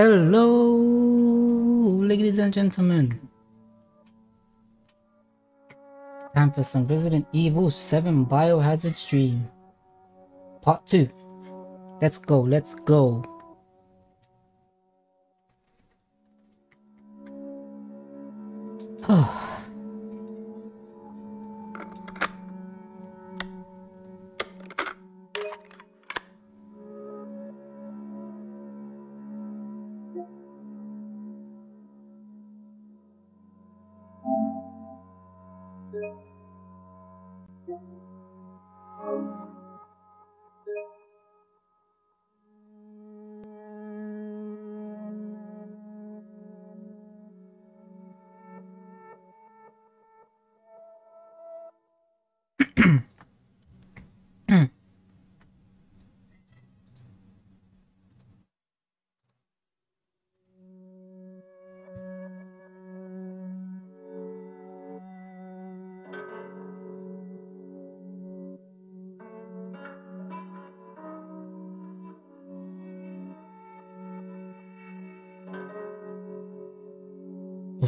Hello, ladies and gentlemen. Time for some Resident Evil 7 Biohazard stream. Part 2. Let's go, let's go. Oh.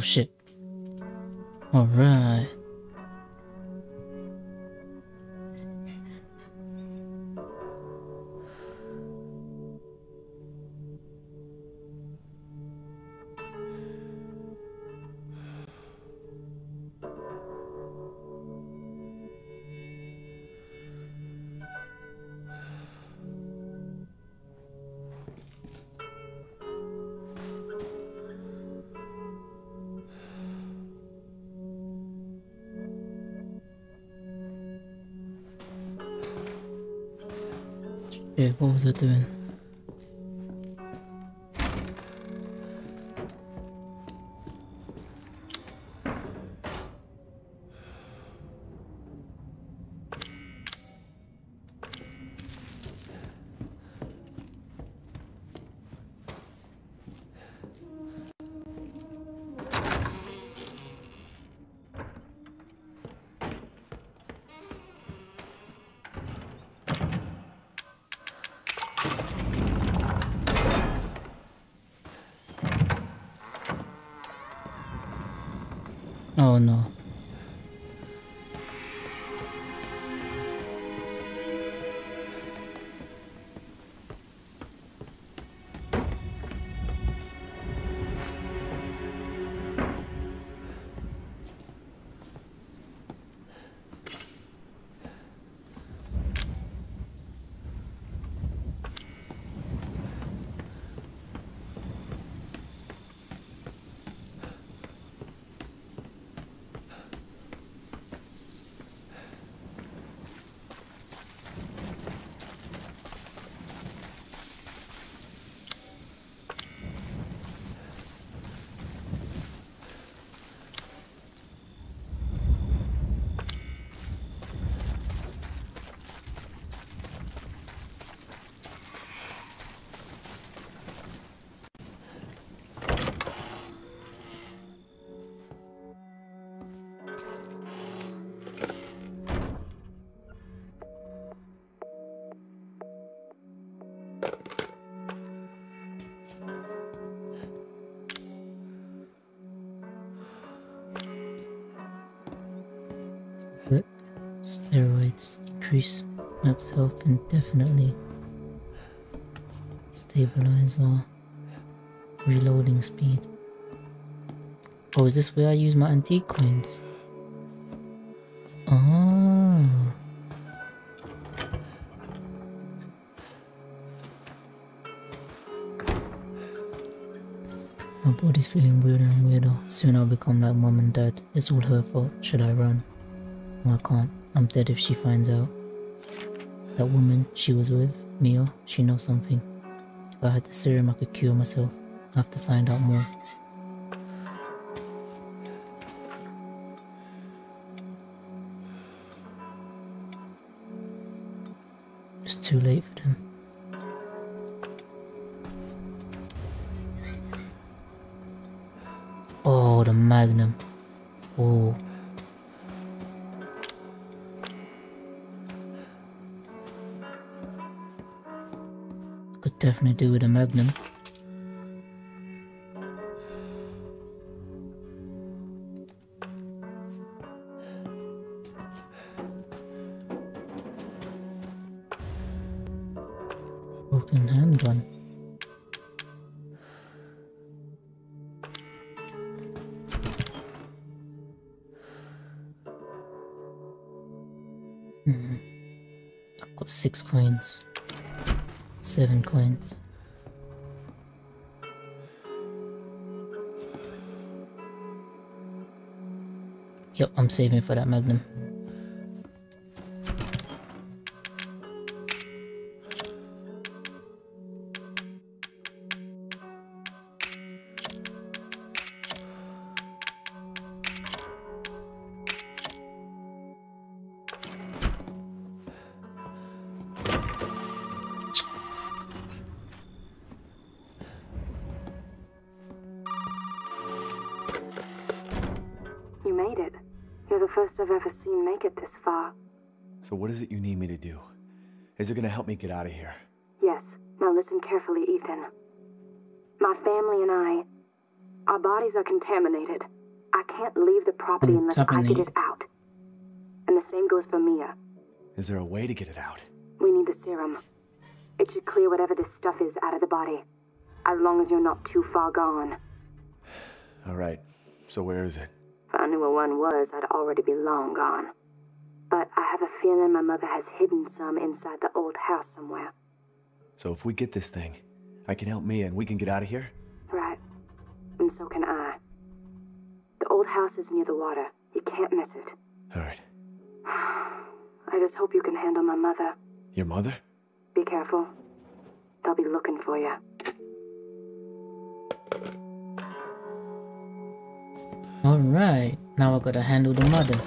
Shit. Alright. Was I doing? Health indefinitely. Stabilizer. Reloading speed. Oh, is this where I use my antique coins? Oh. My body's feeling weirder and weirder. Soon I'll become like mom and dad. It's all her fault. Should I run? No, I can't. I'm dead if she finds out. That woman she was with, Mia, she knows something. If I had the serum, I could cure myself. I have to find out more. It's too late for them. Oh, the Magnum. Oh. Definitely do with a magnum. Broken hand one. Hmm. I've got six coins. Seven coins. Yep, I'm saving for that magnum. Is it you need me to do? Is it gonna help me get out of here? Yes. Now listen carefully, Ethan. My family and I, our bodies are contaminated. I can't leave the property unless I get it out. And the same goes for Mia. Is there a way to get it out? We need the serum. It should clear whatever this stuff is out of the body. As long as you're not too far gone. Alright. So where is it? If I knew where one was, I'd already be long gone. But I have a feeling my mother has hidden some inside the old house somewhere. So if we get this thing, I can help Mia and we can get out of here? Right. And so can I. The old house is near the water. You can't miss it. Alright. I just hope you can handle my mother. Your mother? Be careful. They'll be looking for you. Alright, now I gotta handle the mother.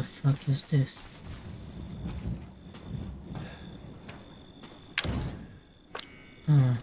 The fuck is this? Huh.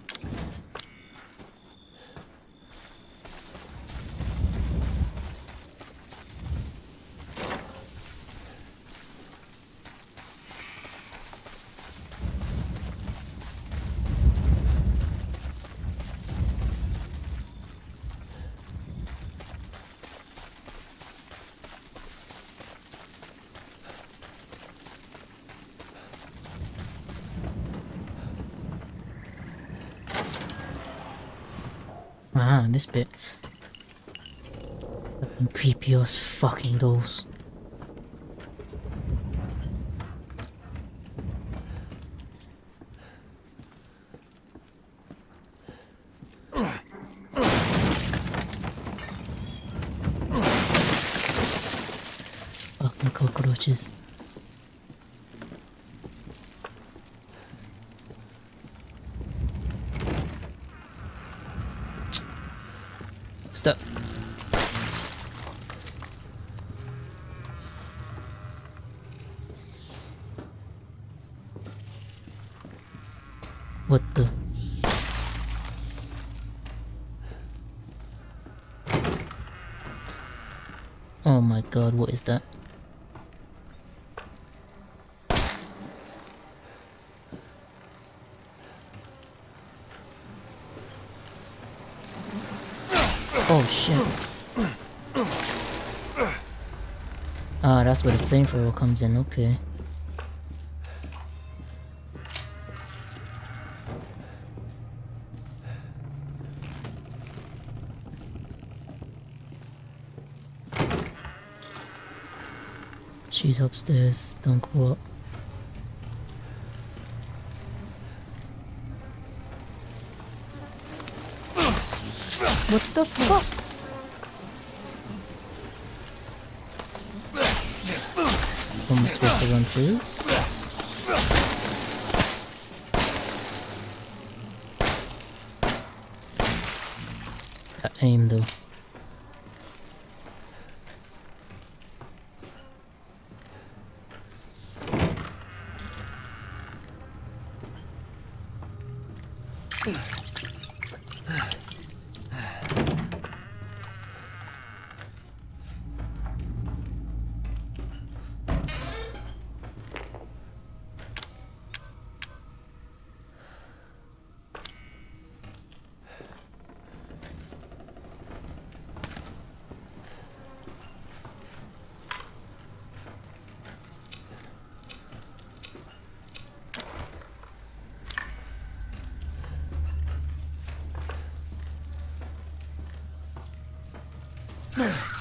Ah, this bit. Fucking creepy ass fucking dolls. Fucking cockroaches. Stop. What the? Oh my god, what is that? Oh shit. Ah, that's where the flamethrower comes in, okay. She's upstairs, don't go up. What the fuck? To run through? That aim though.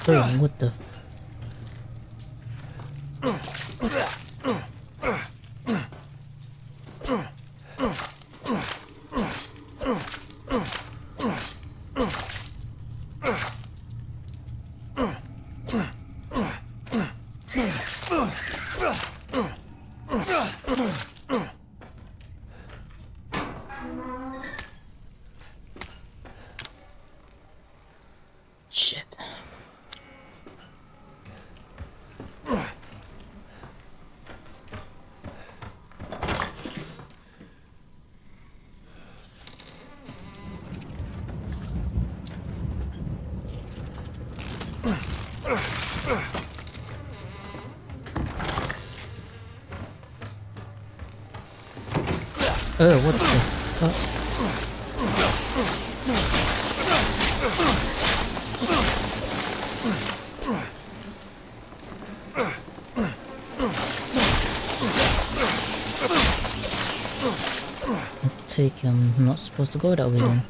What the Oh, what the fuck? take him. I'm not supposed to go that way then.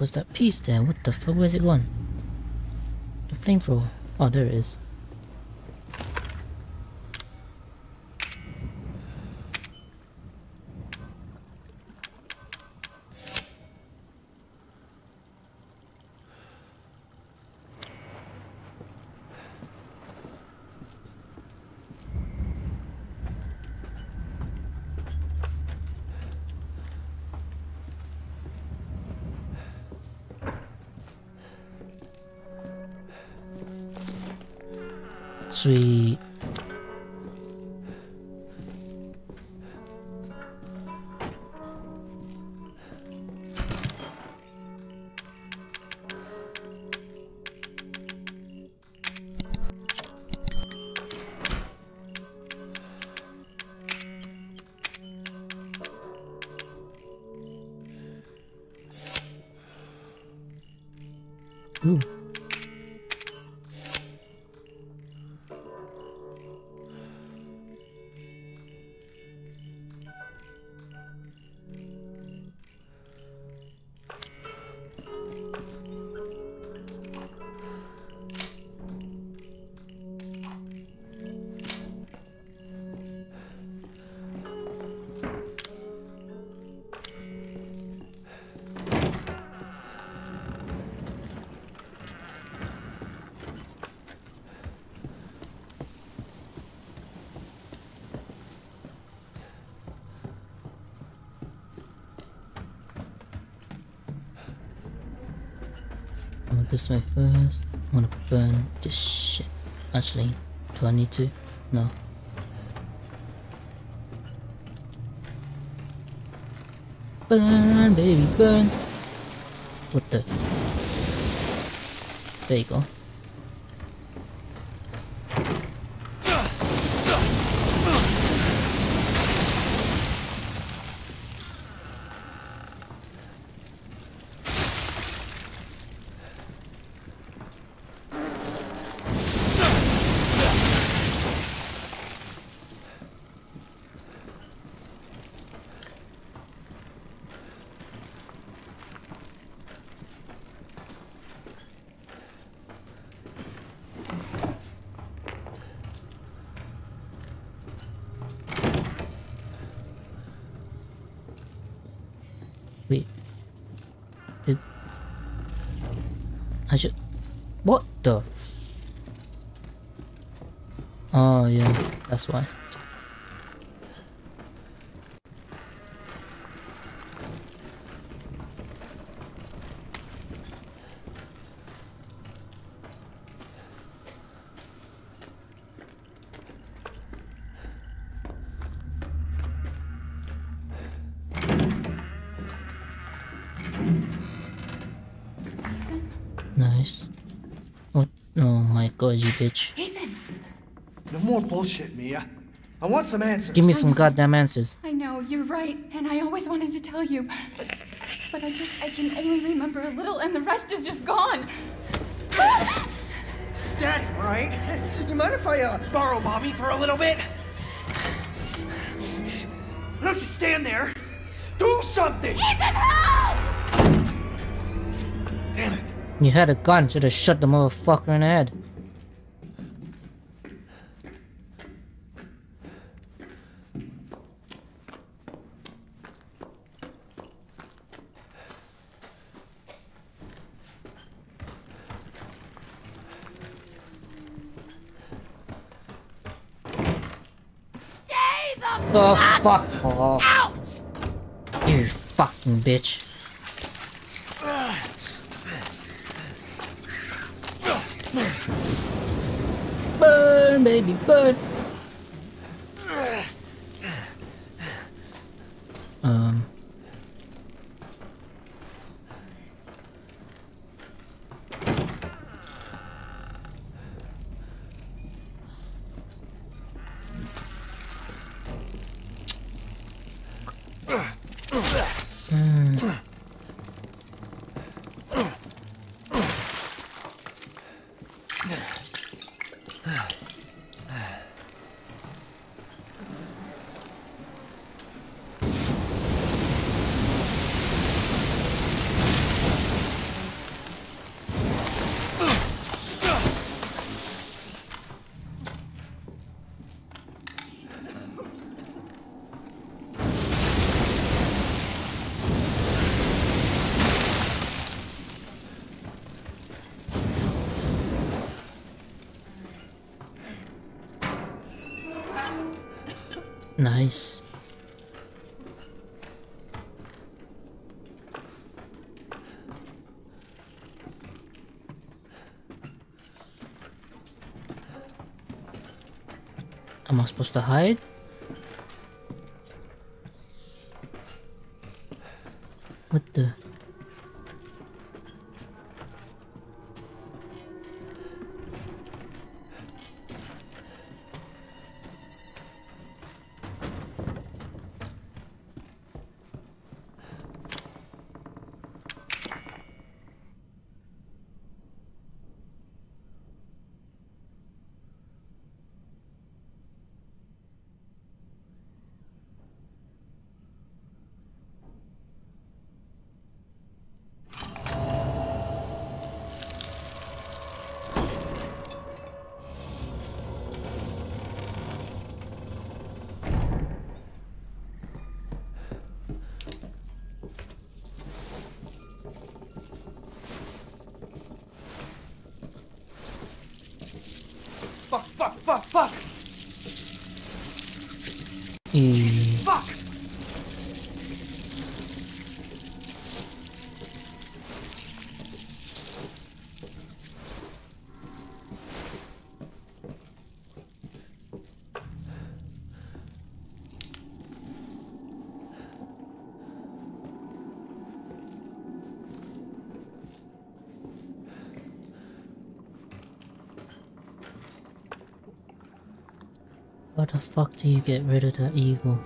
Was that piece there. What the fuck? Where's it gone? The flamethrower. Oh, there it is. Sweet. Ooh. This way first. I wanna burn this shit. Actually, do I need to? No. Burn, baby, burn. What the? There you go. I should... What the... Oh yeah, why. Some answers. Give me some goddamn answers. I know, you're right, and I always wanted to tell you, but, but I just, I can only remember a little, and the rest is just gone. Daddy, right? You mind if I uh, borrow mommy for a little bit? Why Don't you stand there. Do something! Ethan, help! Damn it. You had a gun, should have shot the motherfucker in the head. Oh, fuck off. Out! You fucking bitch. Burn, baby, burn. Nice. Am I supposed to hide? Fuck do you get rid of that eagle?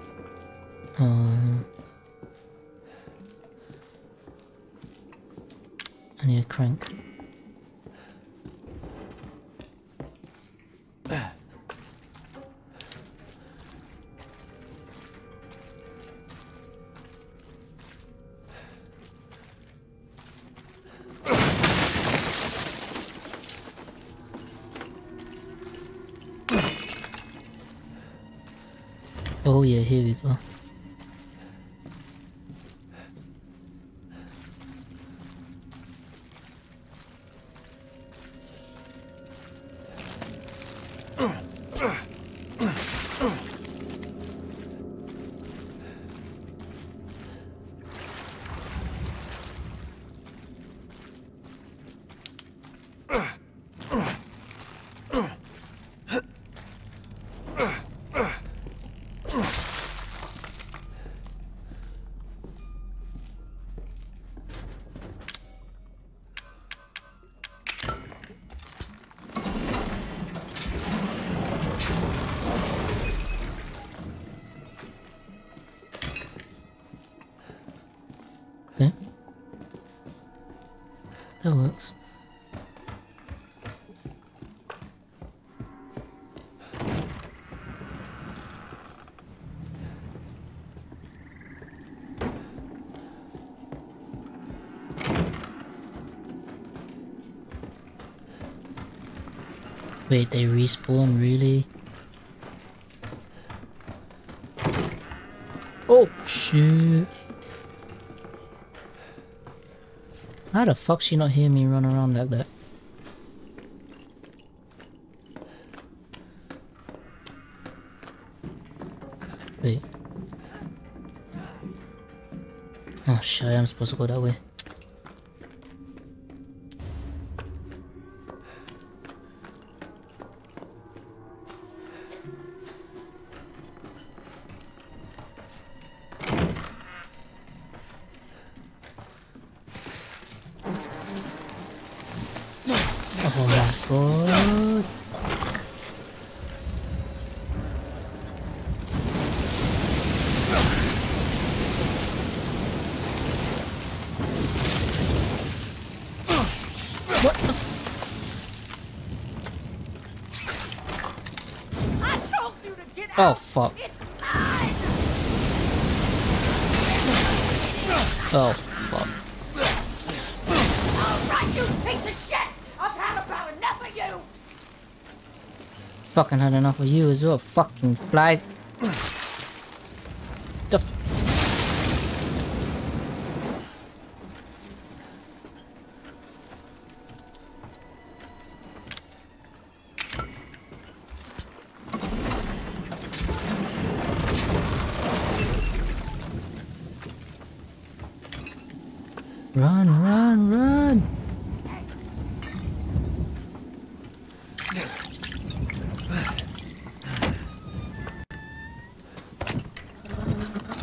Wait, they respawn, really? Oh, shit. How the fuck she not hear me run around like that? Wait. Oh shit, I am supposed to go that way. Of you as well. Fucking flies.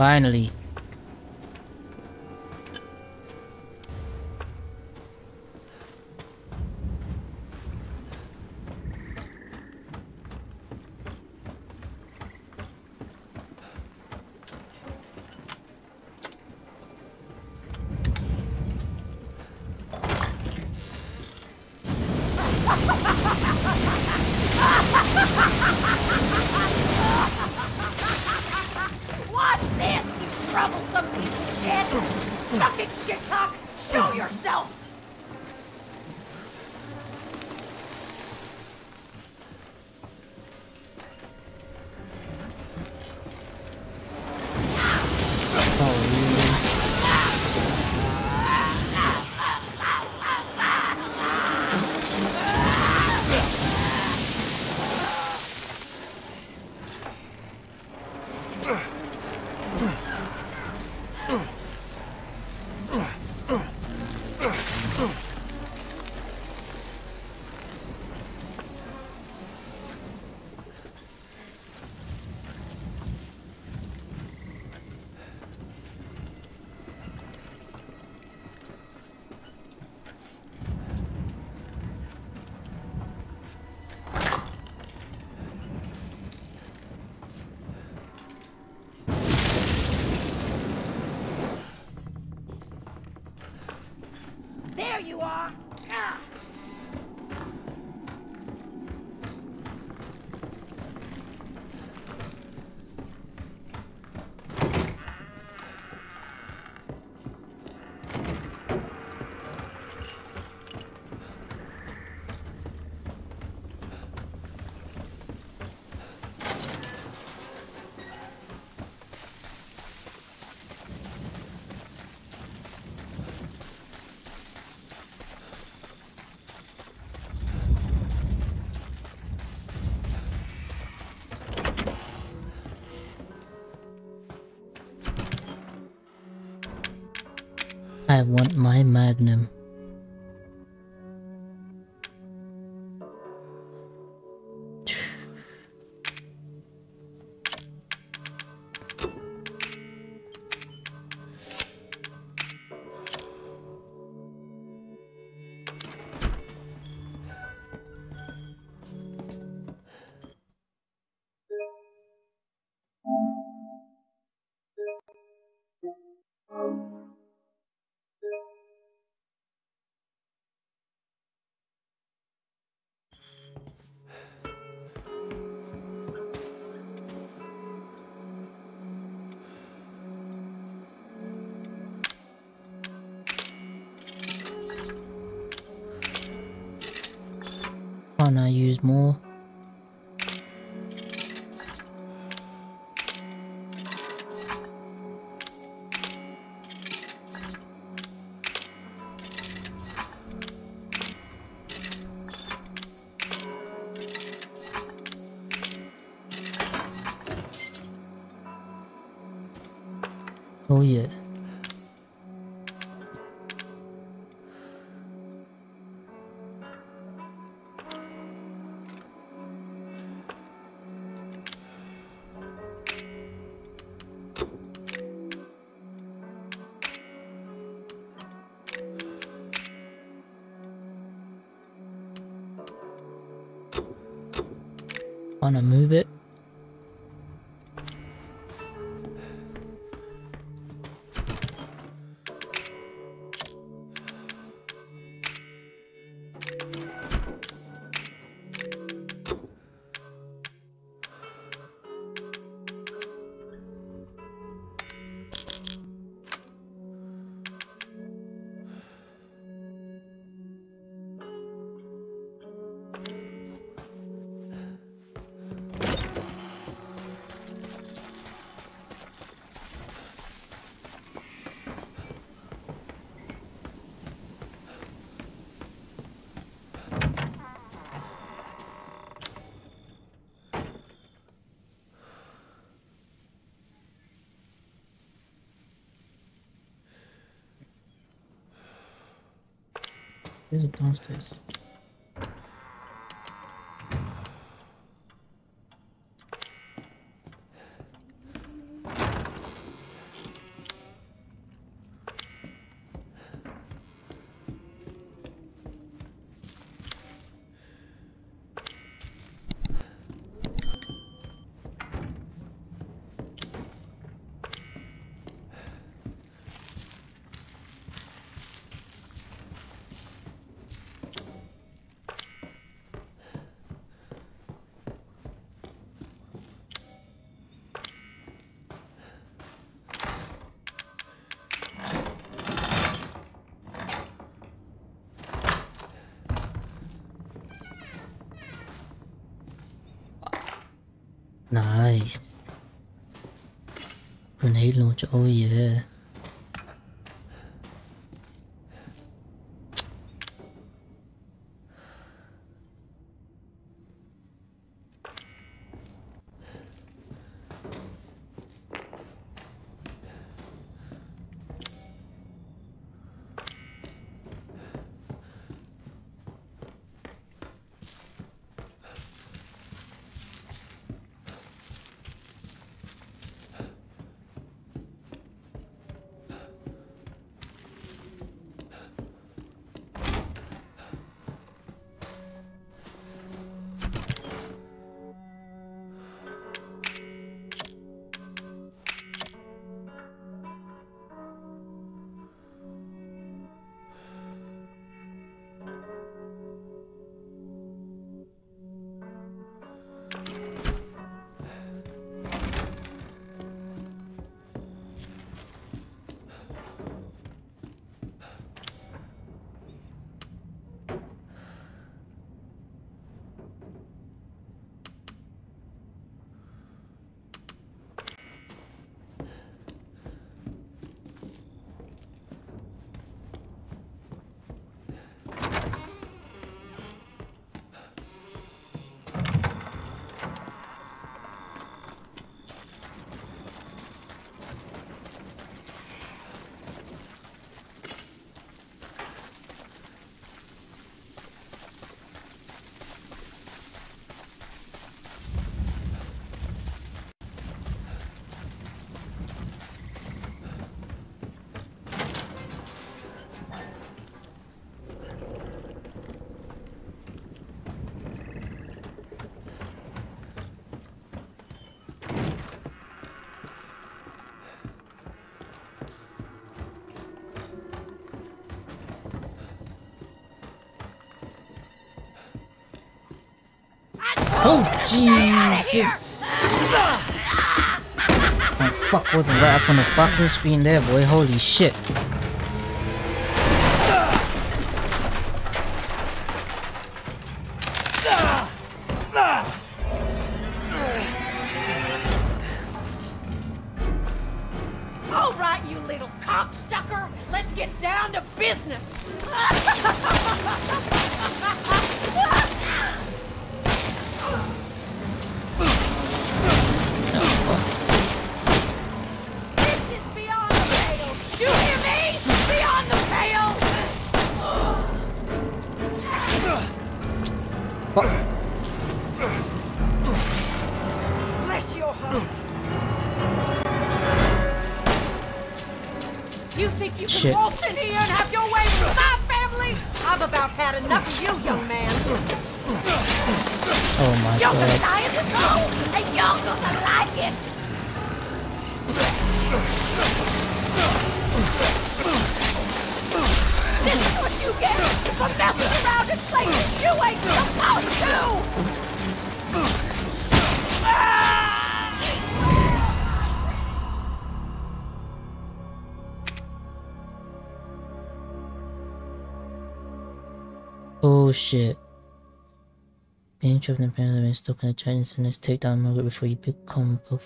Finally. My magnum. Oh yeah. Wanna move it? Where's a downstairs? Launcher, oh yeah. Jesus! Oh, fuck wasn't right up on the fucking screen there, boy. Holy shit. Shit. Being trapped in a planet and stuck in a giant sadness, take down Margaret before you become a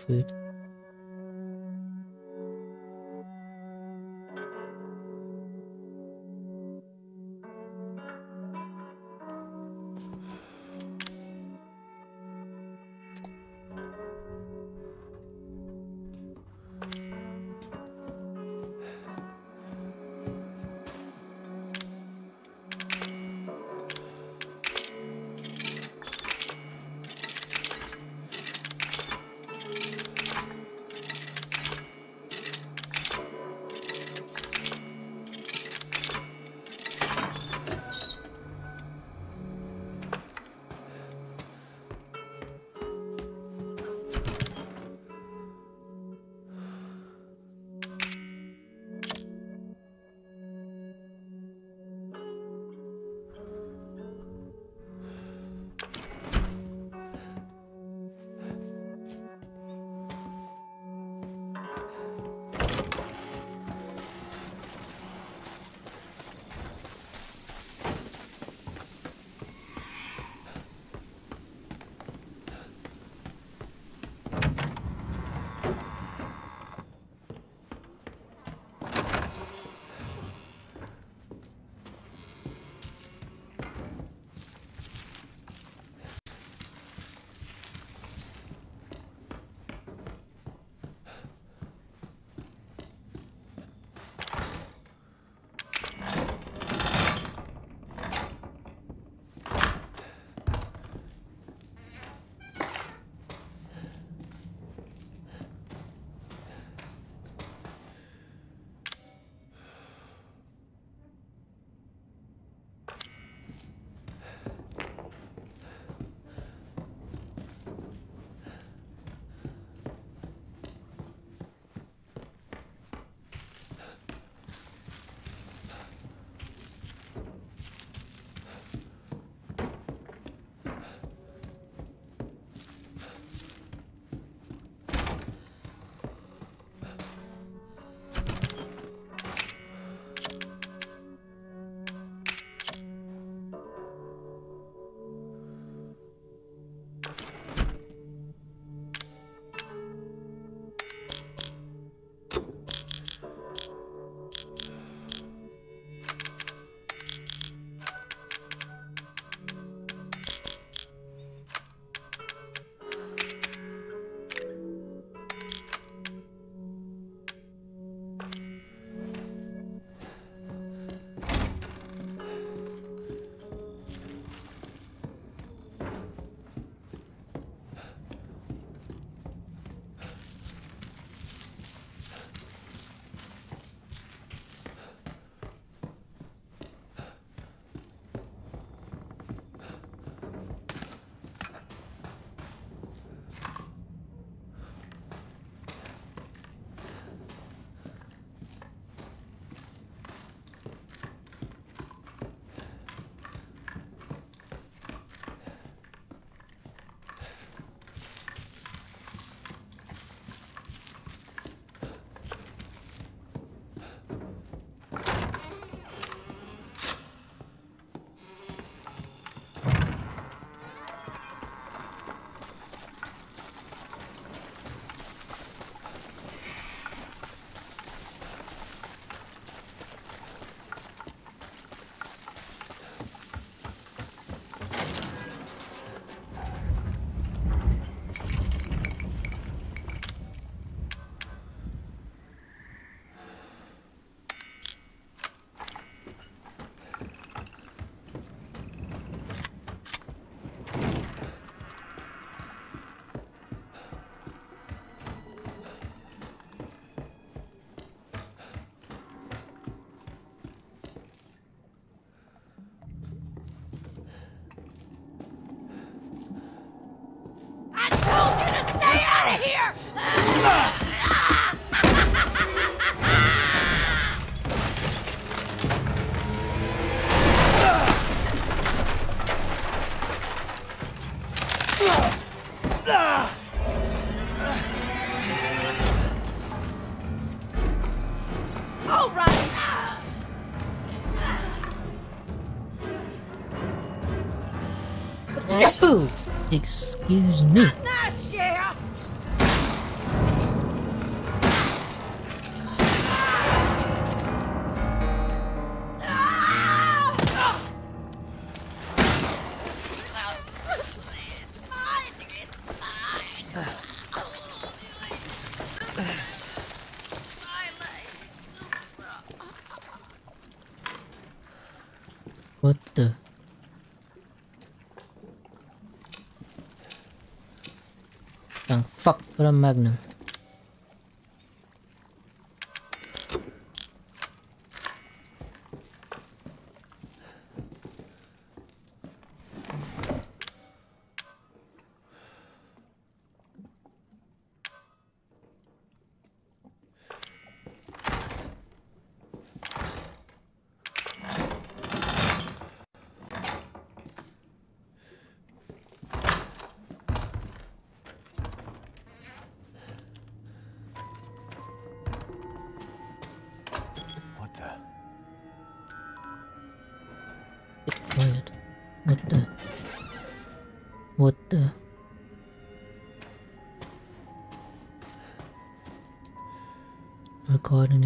Thank fuck for a magnum.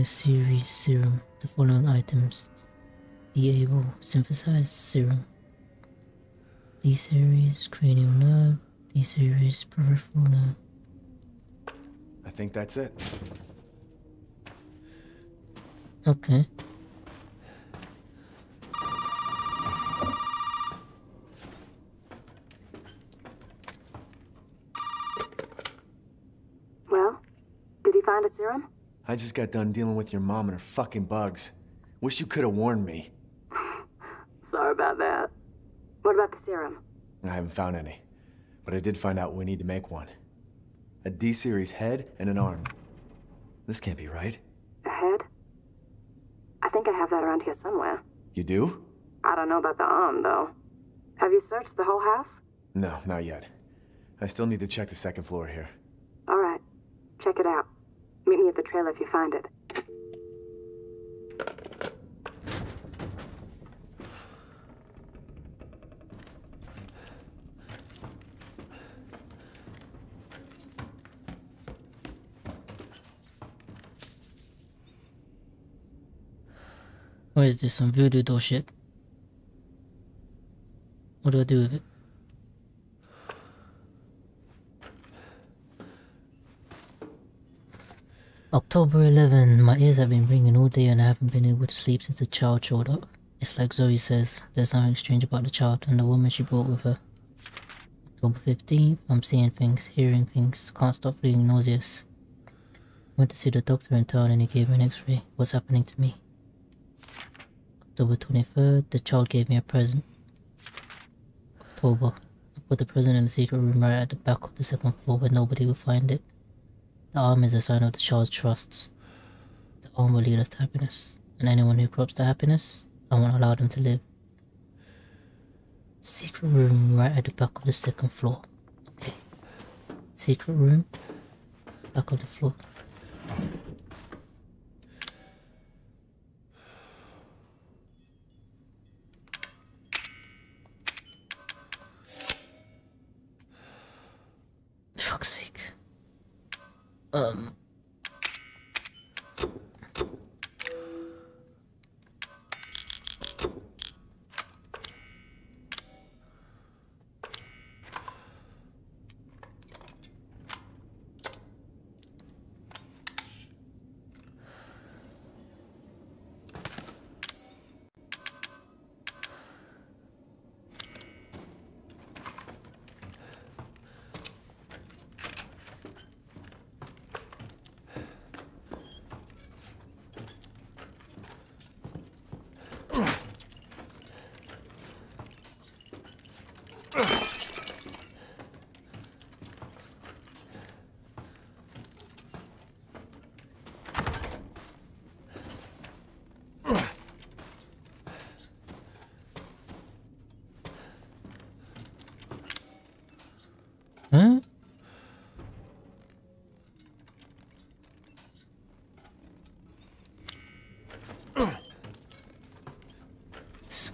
Series serum, the following items be able synthesize serum. D series cranial nerve, D series peripheral nerve. I think that's it. Okay. Well, did he find a serum? I just got done dealing with your mom and her fucking bugs. Wish you could have warned me. Sorry about that. What about the serum? I haven't found any. But I did find out we need to make one. A D-series head and an arm. This can't be right. A head? I think I have that around here somewhere. You do? I don't know about the arm, though. Have you searched the whole house? No, not yet. I still need to check the second floor here. All right. Check it out. Meet me at the trail if you find it. What is this, some voodoo doll shit? What do I do with it? October 11. My ears have been ringing all day and I haven't been able to sleep since the child showed up. It's like Zoe says, there's something strange about the child and the woman she brought with her. October 15th. I'm seeing things, hearing things, can't stop feeling nauseous. Went to see the doctor in town and he gave me an x-ray. What's happening to me? October 23rd. The child gave me a present. October. I put the present in the secret room right at the back of the second floor where nobody will find it. The arm is a sign of the child's trusts. The arm will lead us to happiness, and anyone who corrupts the happiness, I won't allow them to live. Secret room right at the back of the second floor. Okay. Secret room, back of the floor. Um.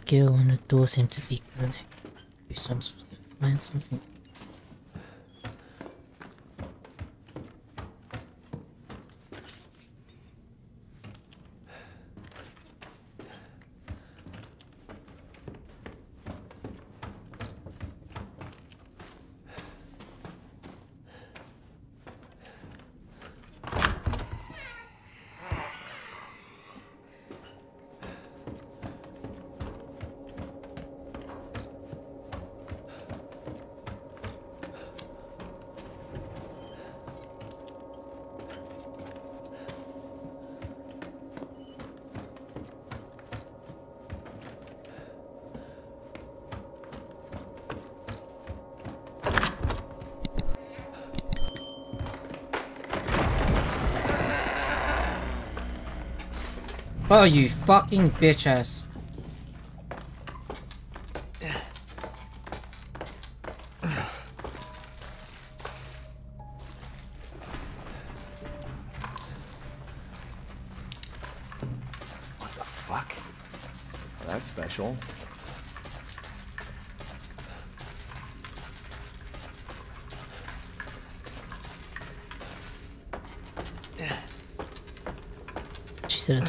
Kill and the door seemed to be. Maybe I'm supposed to find something. Oh, you fucking bitch ass.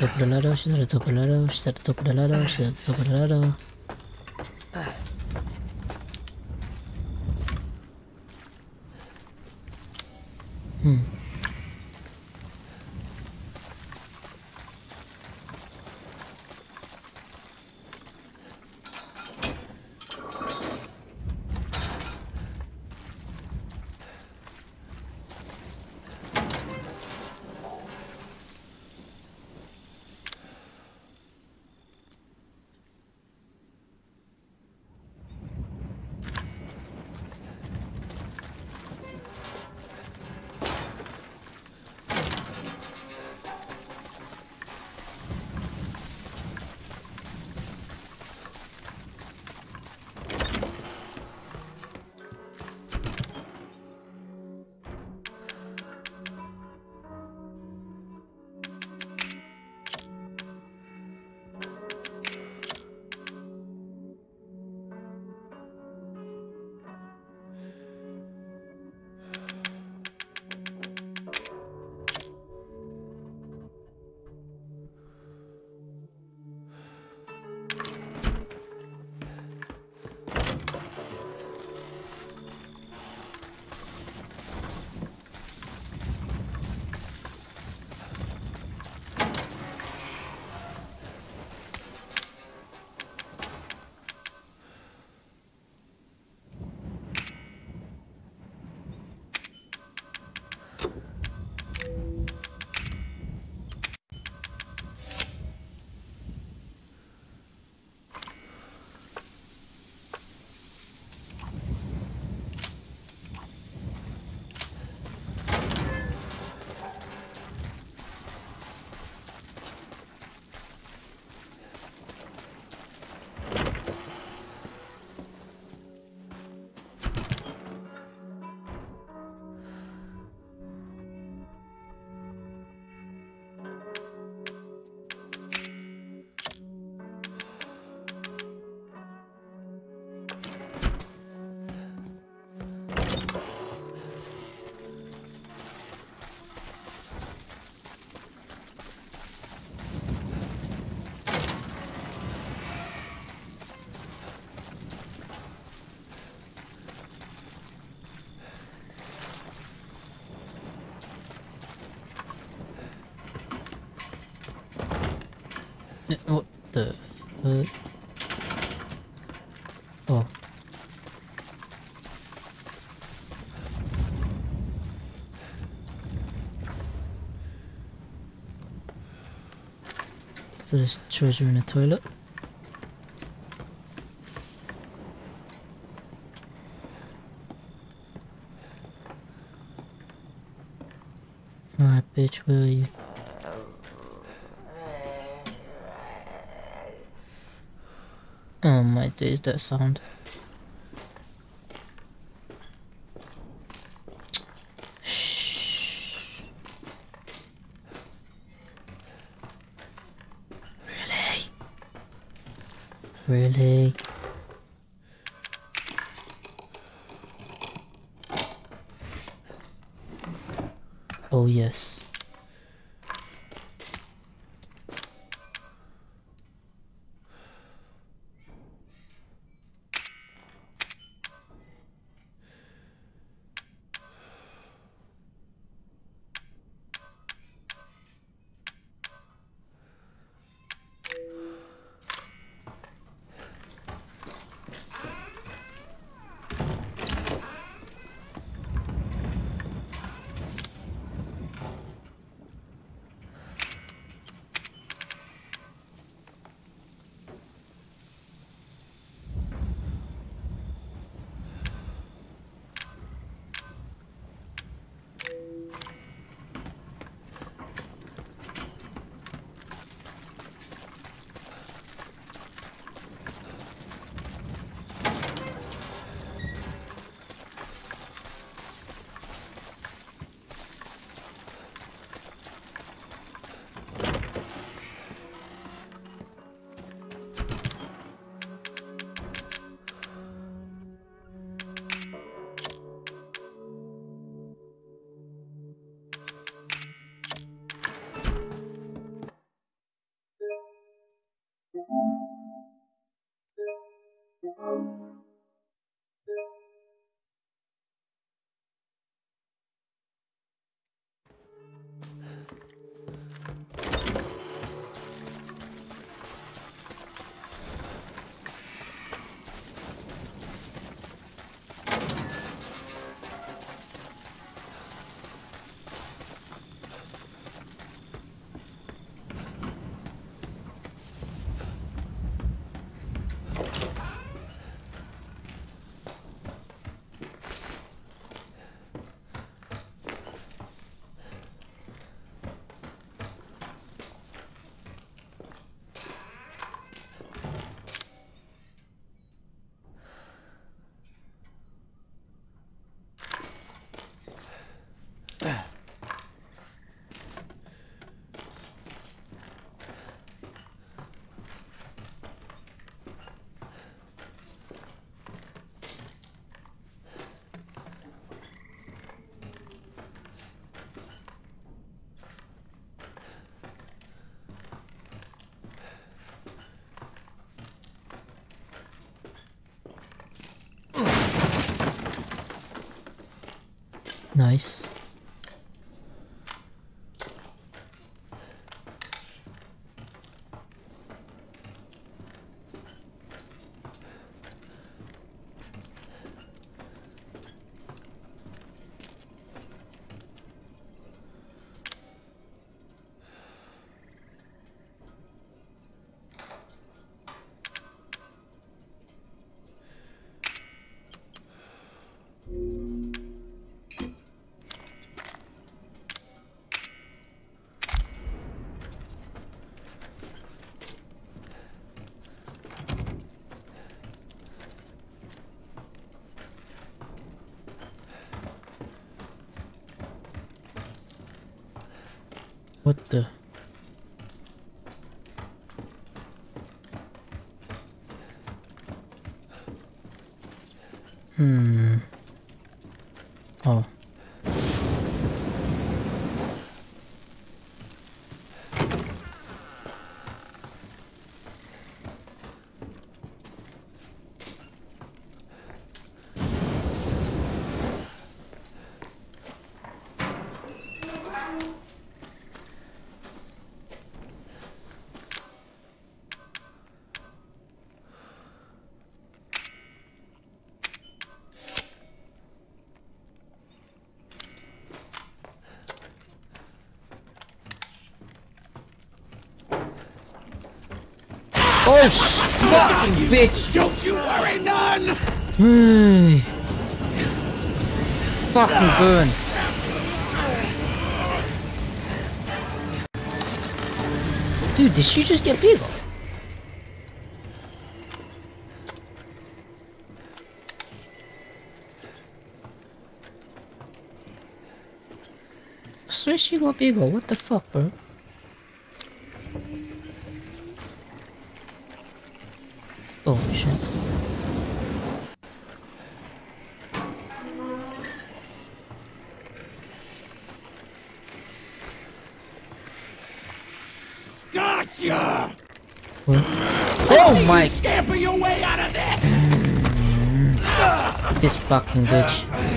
Top of the ladder, she's at the top of the ladder, she's at the top of the ladder, she's at the top of the So there's treasure in the toilet? Alright, bitch, are you? Oh my days, that sound. Really? Oh yes. What the? Hmm. Oh. Sh fucking bitch! Don't you worry none! Hey. Fucking burn. Dude, did she just get bigger? I swear she got bigger. What the fuck, bro? Fucking bitch.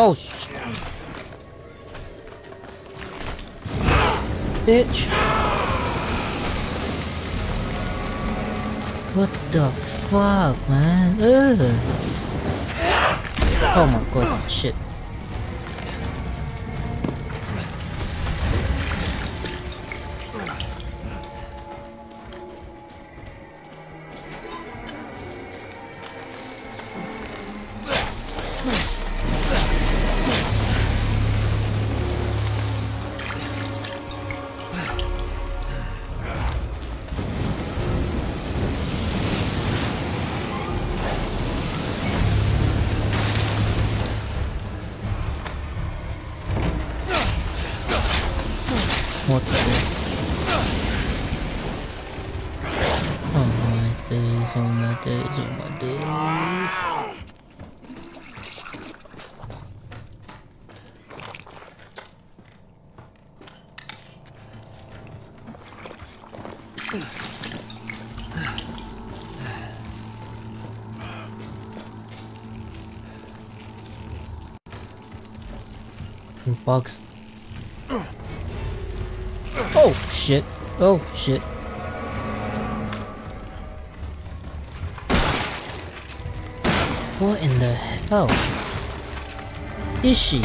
Oh, Bitch. What the fuck, Bugs. Oh shit. Oh shit. What in the hell? Is she?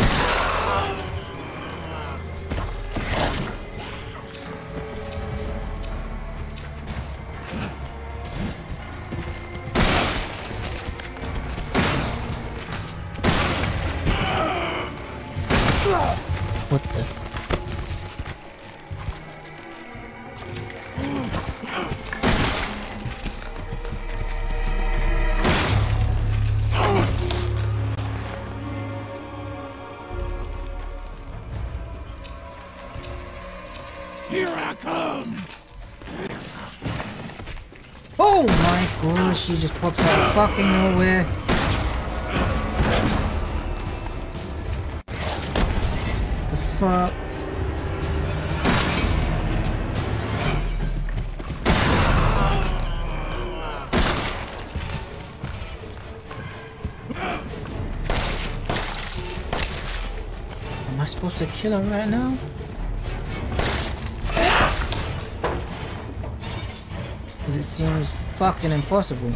Oh my gosh, she just pops out of fucking nowhere. The fuck? Am I supposed to kill her right now? Because it seems fucking impossible.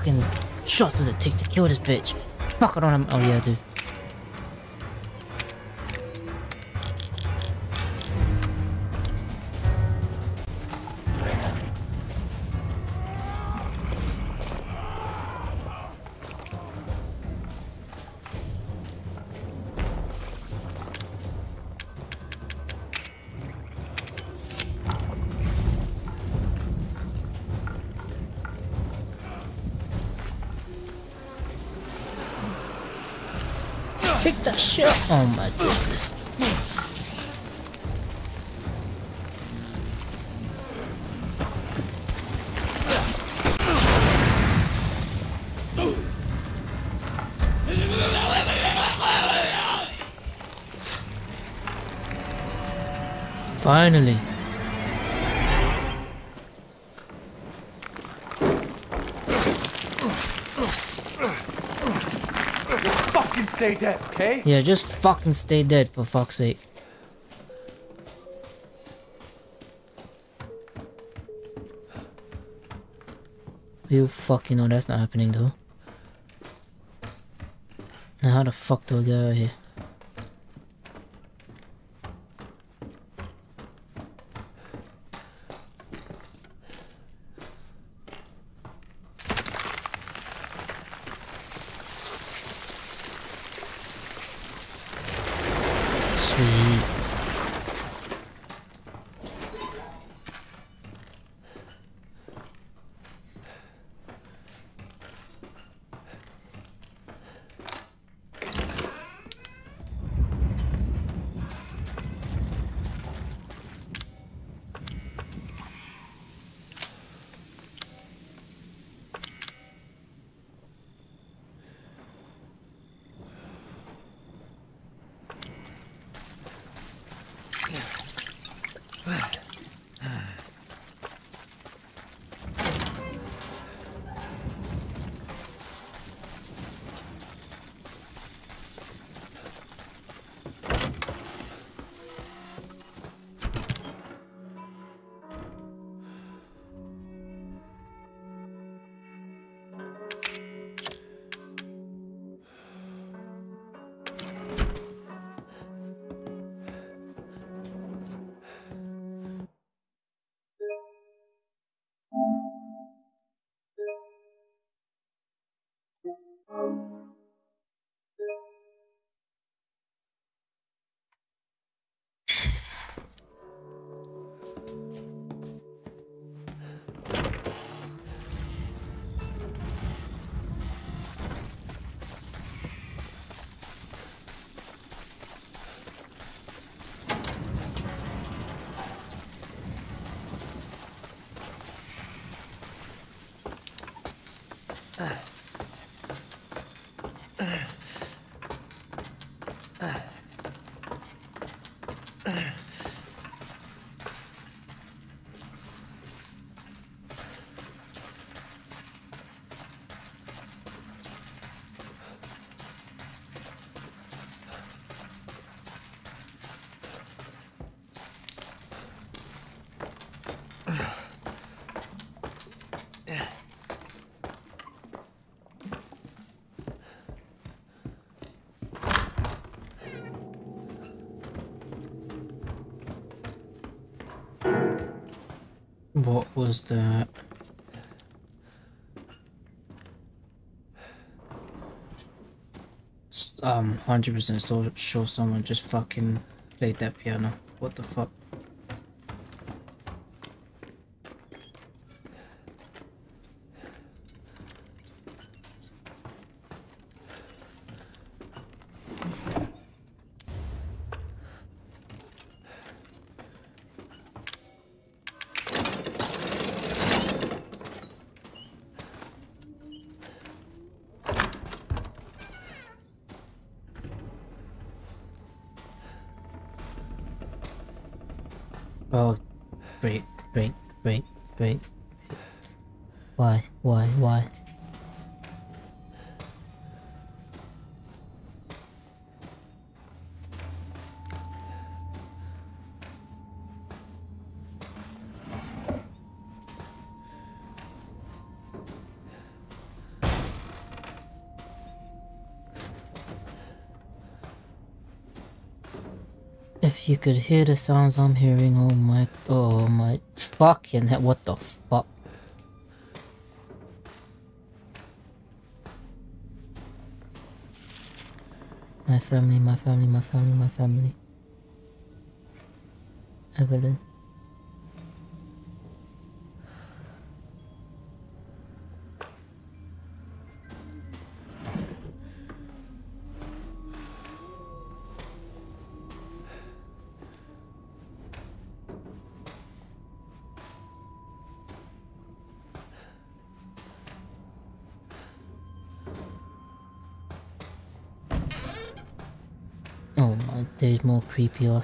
Fucking shots does it take to kill this bitch? Fuck, I don't oh yeah, do. Finally. Fucking stay dead, okay? Yeah, just fucking stay dead for fuck's sake. You fucking know that's not happening though. Now how the fuck do I get out of here? What was that? Um, 100% sure someone just fucking played that piano. What the fuck? Oh, great, great, great, great. Why, why, why? If you could hear the sounds I'm hearing, oh my, oh my fucking hell, what the fuck? My family, my family, my family, my family. Evelyn. There's more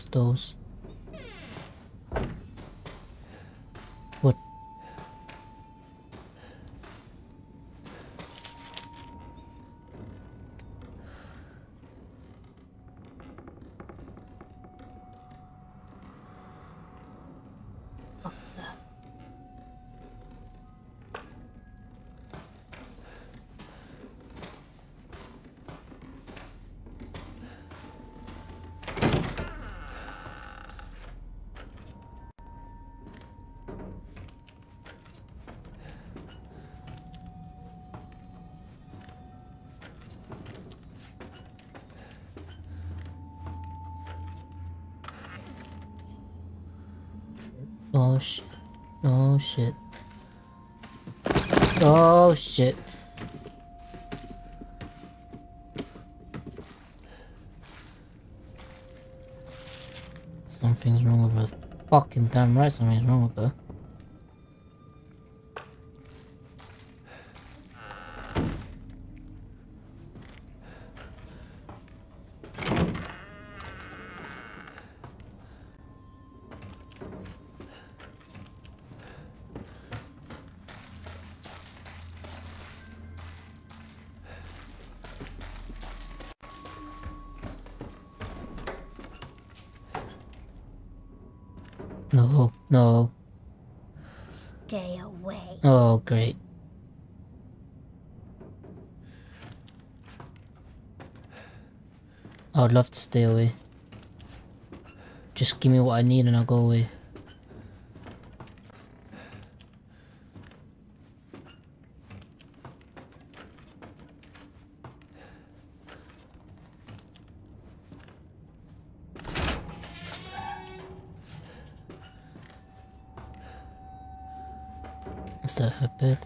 right something's wrong with her. Stay away. Just give me what I need and I'll go away. Is that her?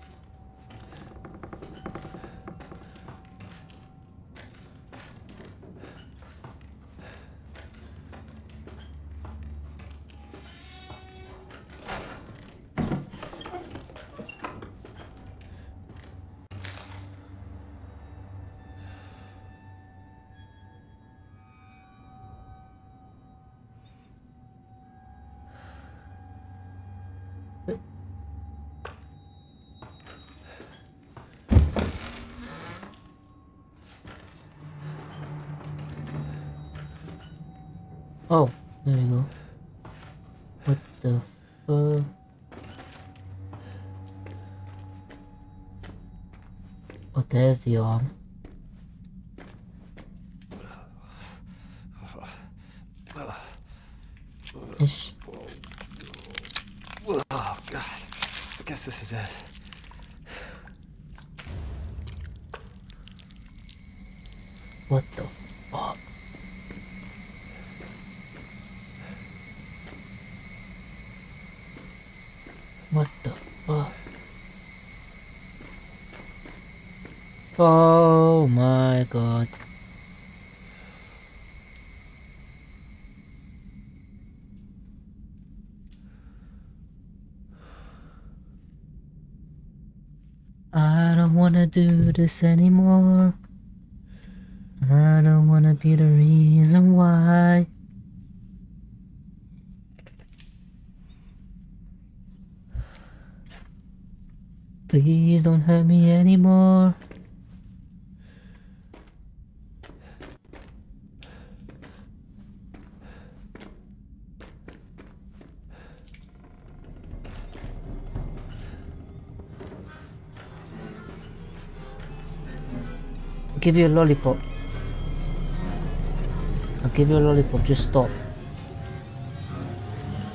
Oh, you the do this anymore. I don't wanna be the reason why. Please don't hurt me give you a lollipop. I'll give you a lollipop, just stop.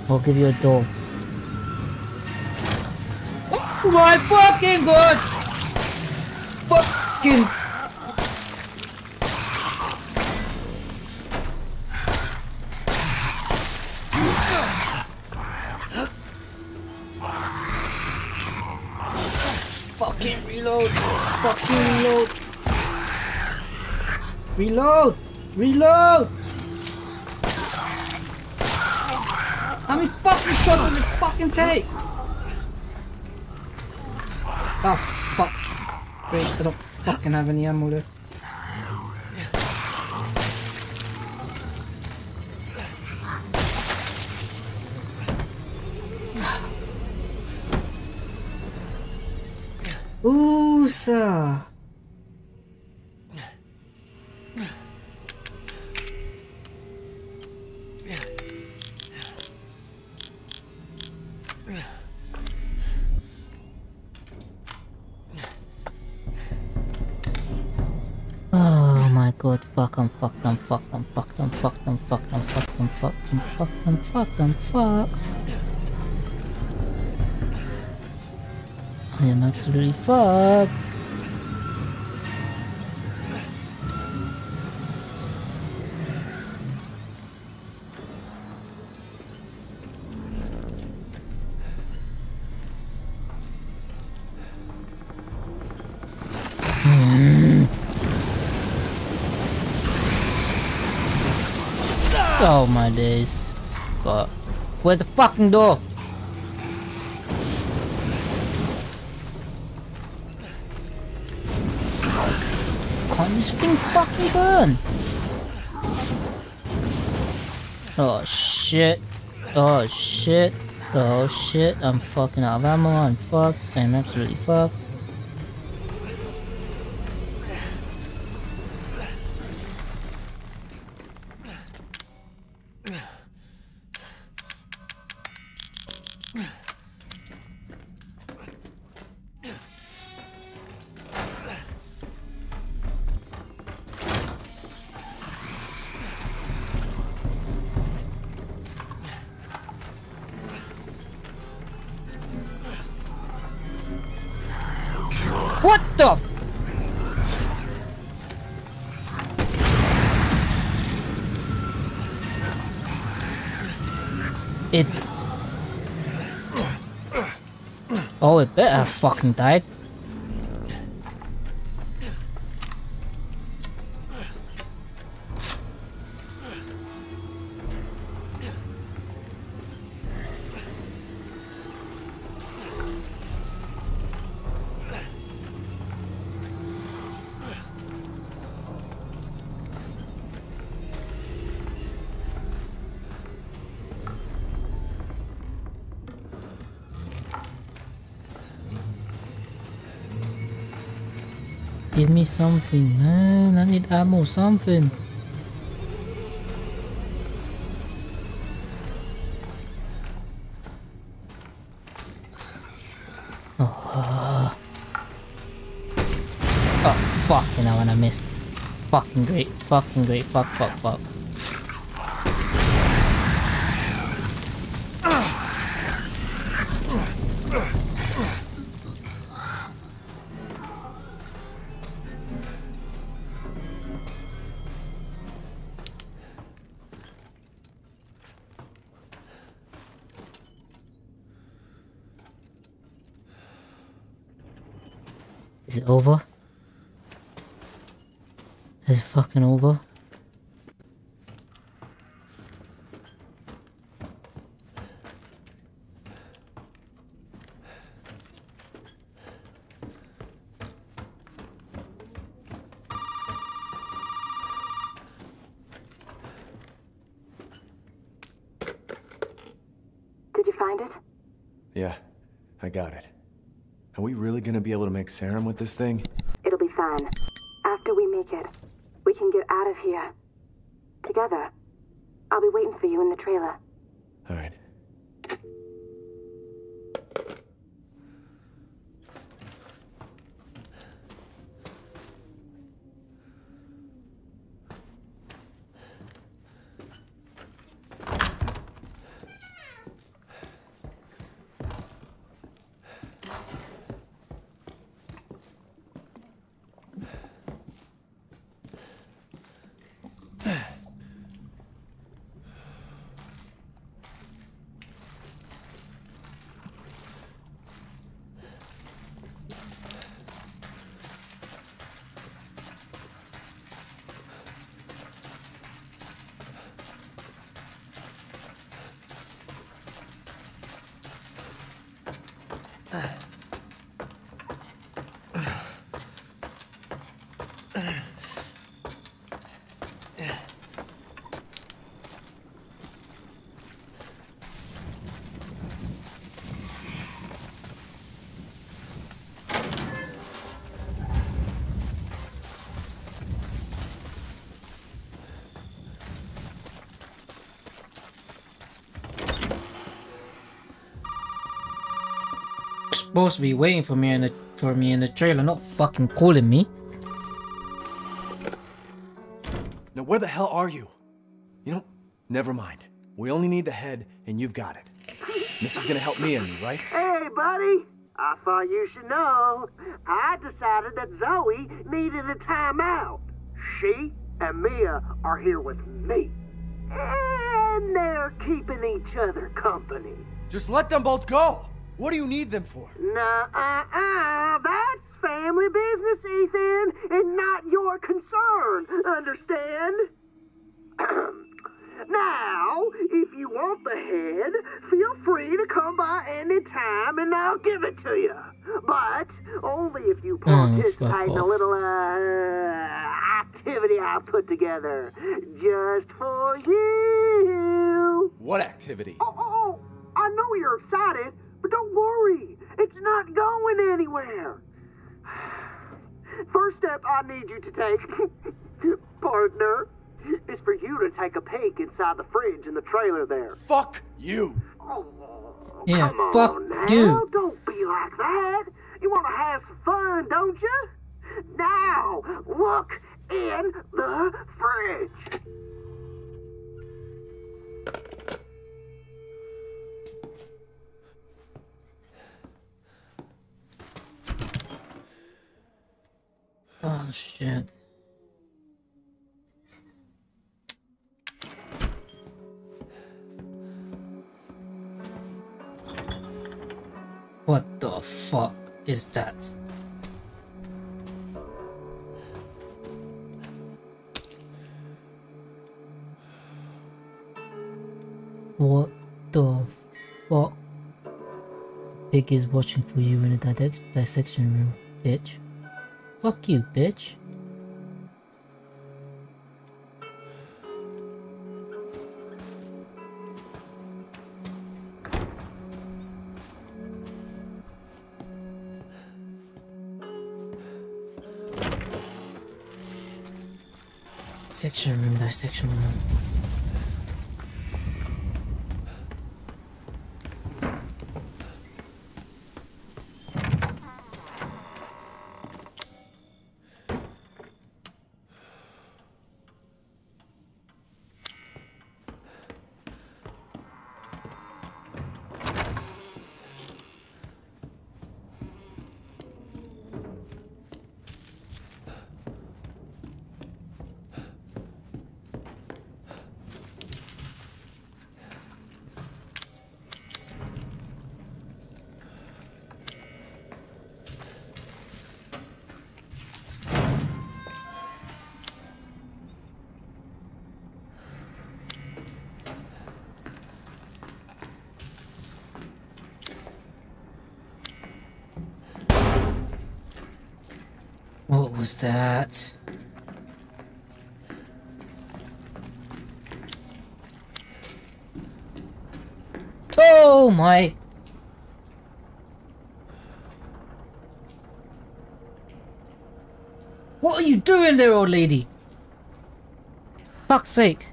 I'll give you a door. My fucking god! Fucking Reload! Reload! How many fucking shots does it fucking take? Oh fuck. Wait, I don't fucking have any ammo left. Fucked, I'm fucked, I'm fucked, I'm fucked. I am absolutely fucked. Where's the fucking door? Can't this thing fucking burn? Oh shit. Oh shit. Oh shit. I'm fucking out of ammo. I'm fucked. I'm absolutely fucked. What the It... Oh, it better fucking died. Need ammo, something. Oh, oh fucking hell, and I missed. Fucking great, fucking great, fuck, fuck, fuck. Make serum with this thing? It'll be fine. After we make it, we can get out of here. Together. I'll be waiting for you in the trailer. All right. Supposed to be waiting for me in the for me in the trailer, not fucking calling me. Now where the hell are you? You know, never mind. We only need the head, and you've got it. This is gonna help me and you, right? Hey, buddy. I thought you should know. I decided that Zoe needed a timeout. She and Mia are here with me. And they're keeping each other company. Just let them both go! What do you need them for? Nah-uh-uh. That's family business, Ethan, and not your concern. Understand? now, if you want the head, feel free to come by any time and I'll give it to you. But only if you participate in a little uh, activity I put together just for you. What activity? Oh, oh, oh, I know you're excited, but don't worry, it's not going anywhere. First step I need you to take, partner, is for you to take a peek inside the fridge in the trailer there. Fuck you! Oh, Yeah, come fuck on now. you. Don't be like that. You want to have some fun, don't you? Now, look in the fridge. Shit. What the fuck is that? What the fuck? Pig is watching for you in the dissection room, bitch. Fuck you, bitch. Section room, dissection room. Sake.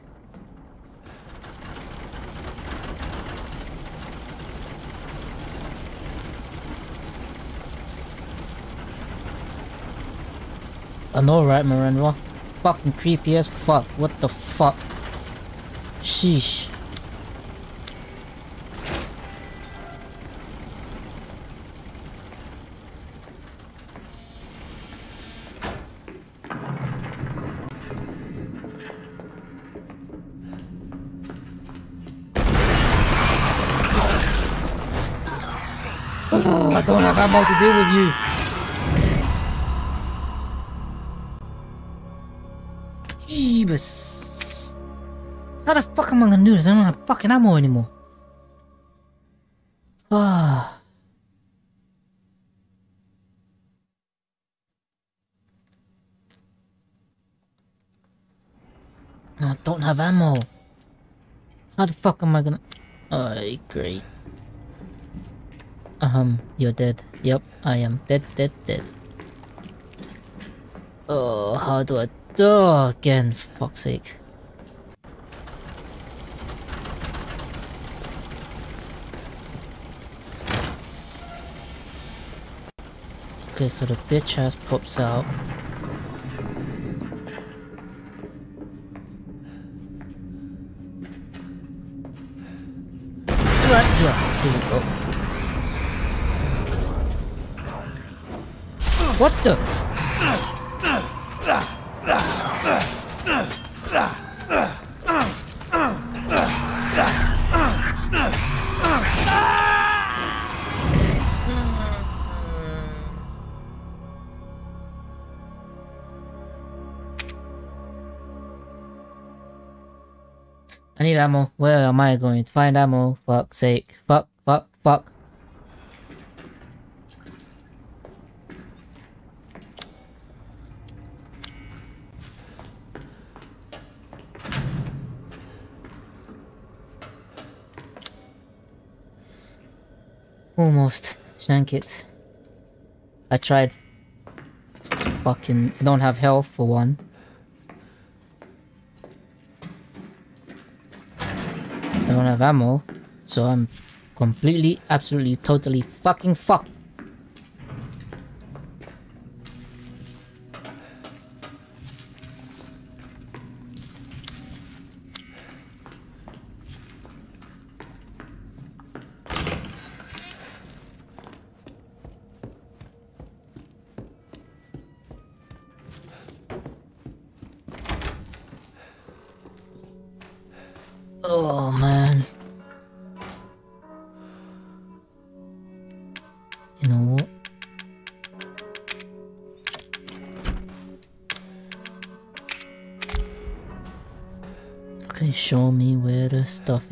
I know, right, Miranda? Fucking creepy as fuck. What the fuck? Sheesh. I don't to deal with you. Jeebus. How the fuck am I gonna do this? I don't have fucking ammo anymore. Ah. I don't have ammo. How the fuck am I gonna... Oh, great. You're dead. Yep, I am dead, dead, dead. Oh, how do I... Oh, again, for fuck's sake. Okay, so the bitch ass pops out. What the? I need ammo. Where am I going to find ammo? Fuck sake. Fuck, fuck, fuck. Almost. Shank it. I tried. It's fucking... I don't have health for one. I don't have ammo. So I'm completely, absolutely, totally fucking fucked.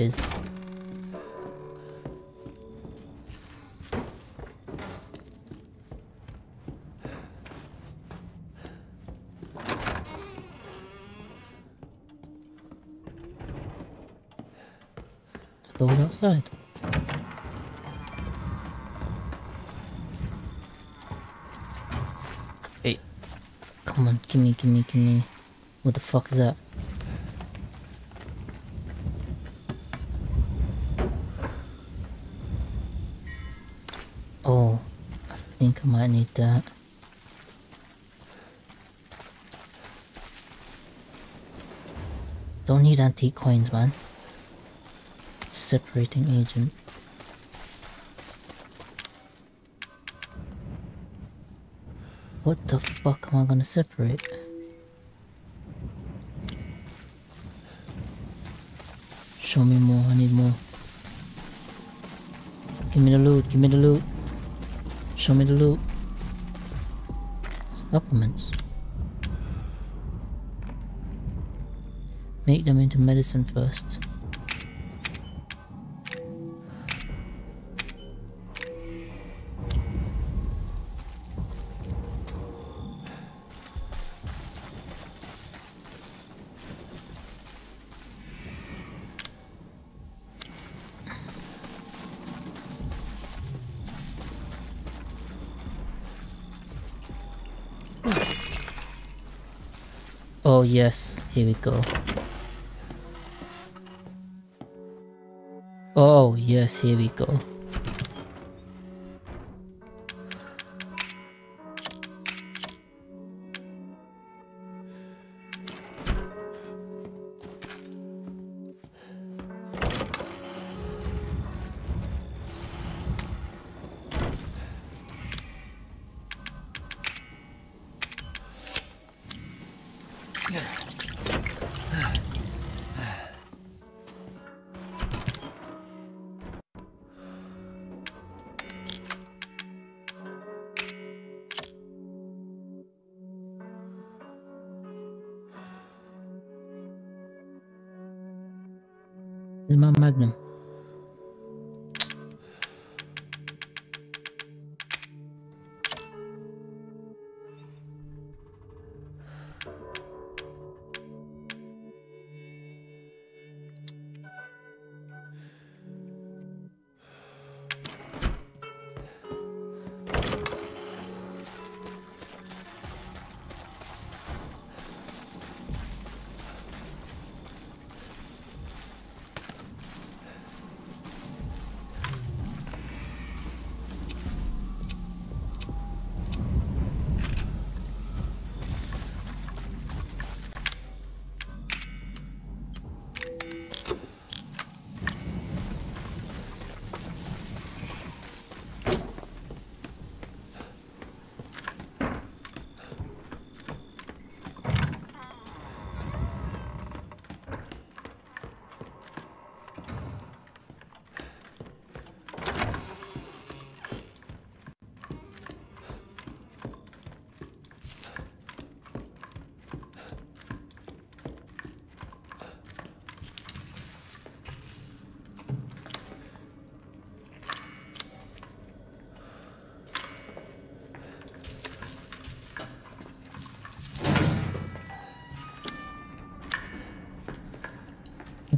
The is. Those outside. Hey. Come on, gimme, gimme, gimme. What the fuck is that? That. Don't need antique coins, man separating agent. What the fuck am I gonna separate? Show me more, I need more. Give me the loot, give me the loot. Show me the loot. Supplements. Make them into medicine first. Go. Oh yes, here we go.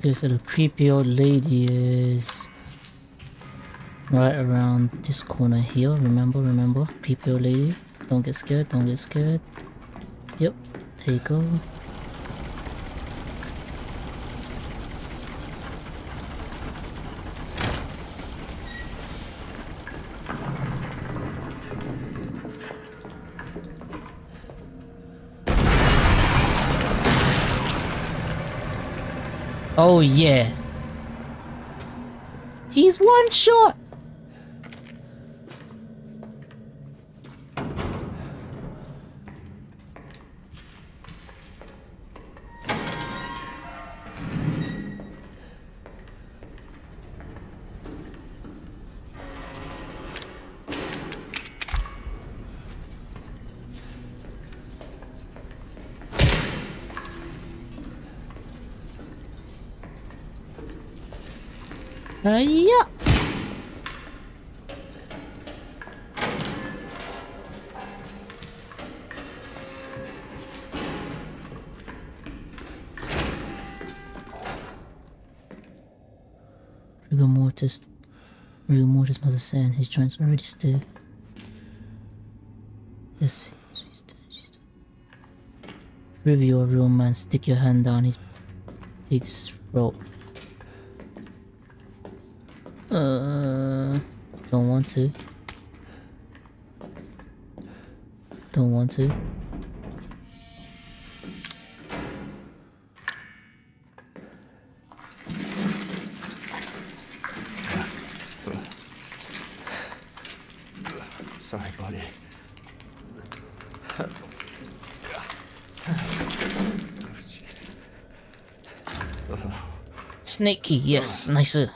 Okay, so the creepy old lady is right around this corner here. Remember, remember? Creepy old lady. Don't get scared, don't get scared. Yep, there you go. Oh yeah. He's one shot. Yeah. Rigor mortis. Rigor mortis mother saying his joints are already stiff. Yes, she's dead, she's dead. Review a real man, stick your hand down his pig's throat. Want to. Don't want to. Sorry, buddy. Snaky, yes, nicer.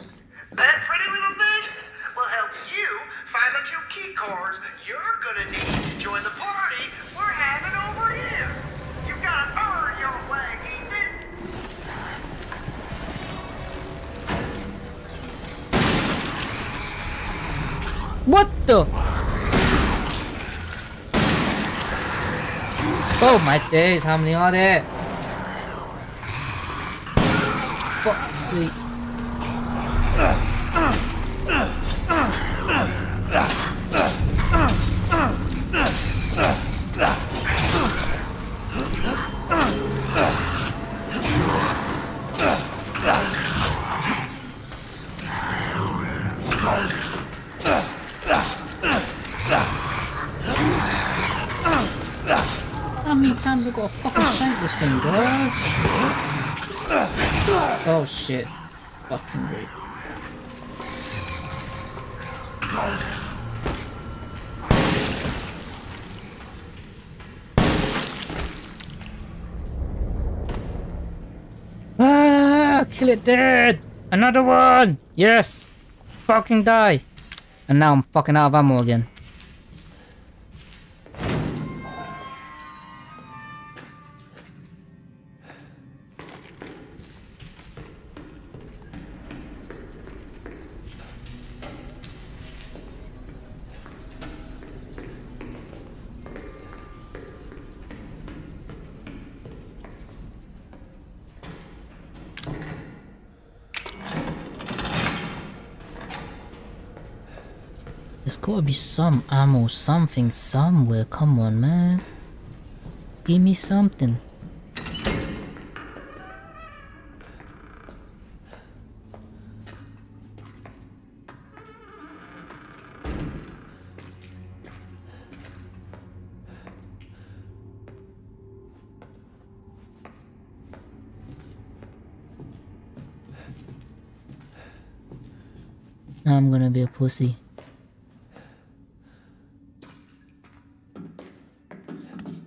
Days, how many are there? Fuck's sake. This? Oh shit. Fucking great. Ah, kill it dead! Another one! Yes! Fucking die! And now I'm fucking out of ammo again. Be some ammo, something somewhere. Come on, man. Give me something. I'm gonna be a pussy.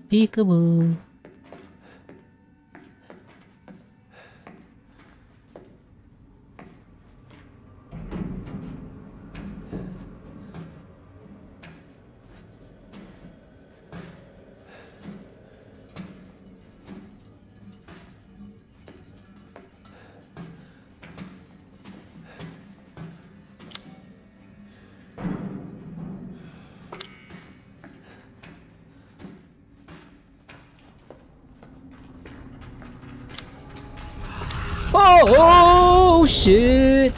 Peekaboo.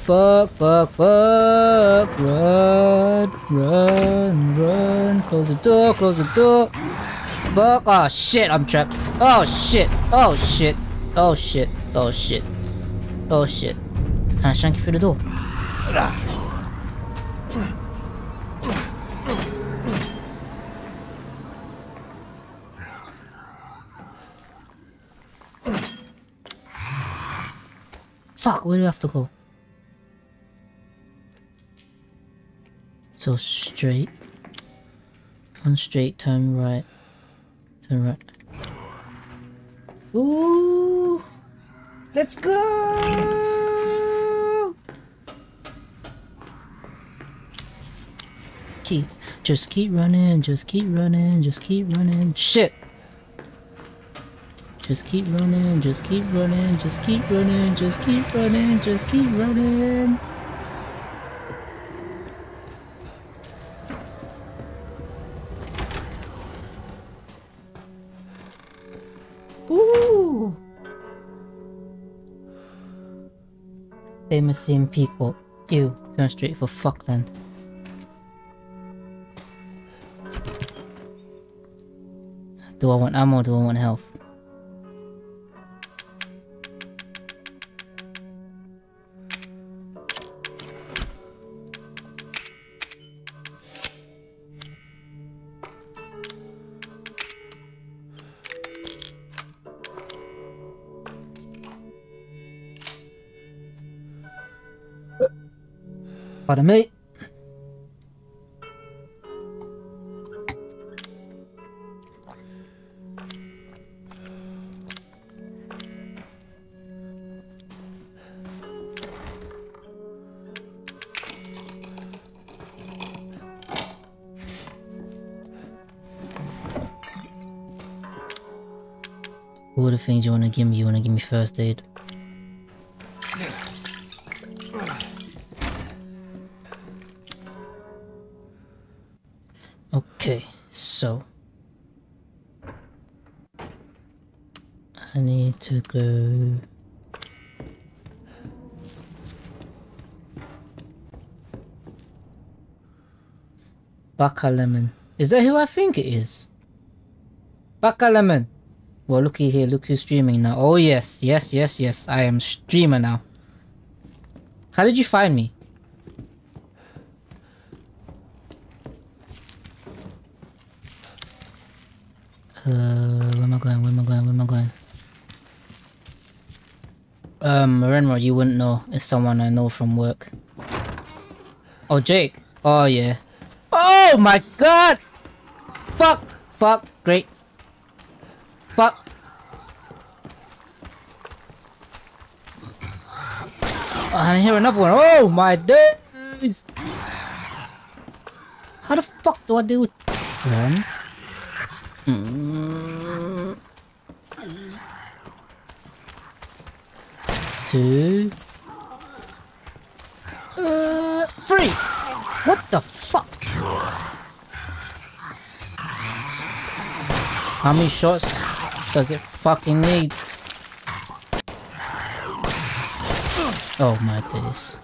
Fuck, fuck, fuck! Run, run, run! Close the door, close the door! Fuck! Oh shit, I'm trapped! Oh shit! Oh shit! Oh shit! Oh shit! Oh shit! Can I shank you through the door? Fuck, where do we have to go? So straight. One straight, turn right. Turn right. Ooh! Let's go! Keep, just keep running, just keep running, just keep running. Shit! Just keep running, just keep running, just keep running, just keep running, just keep running. Ooh. Famous Sim Pequot. You turn straight for fuckland. Do I want ammo do I want health? Pardon me. All the things you want to give me, you want to give me first aid. Baka Lemon. Is that who I think it is? Baka Lemon. Well, looky here. Look who's streaming now. Oh, yes. Yes, yes, yes. I am streamer now. How did you find me? Uh, where am I going? Where am I going? Where am I going? Um, Renra, you wouldn't know. It's someone I know from work. Oh, Jake. Oh, yeah. Oh, my God! Fuck! Fuck! Great. Fuck! Oh, I hear another one. Oh, my days! How the fuck do I do it? Run. Mm. Two. Uh, three. What the fuck? How many shots does it fucking need? Oh my days.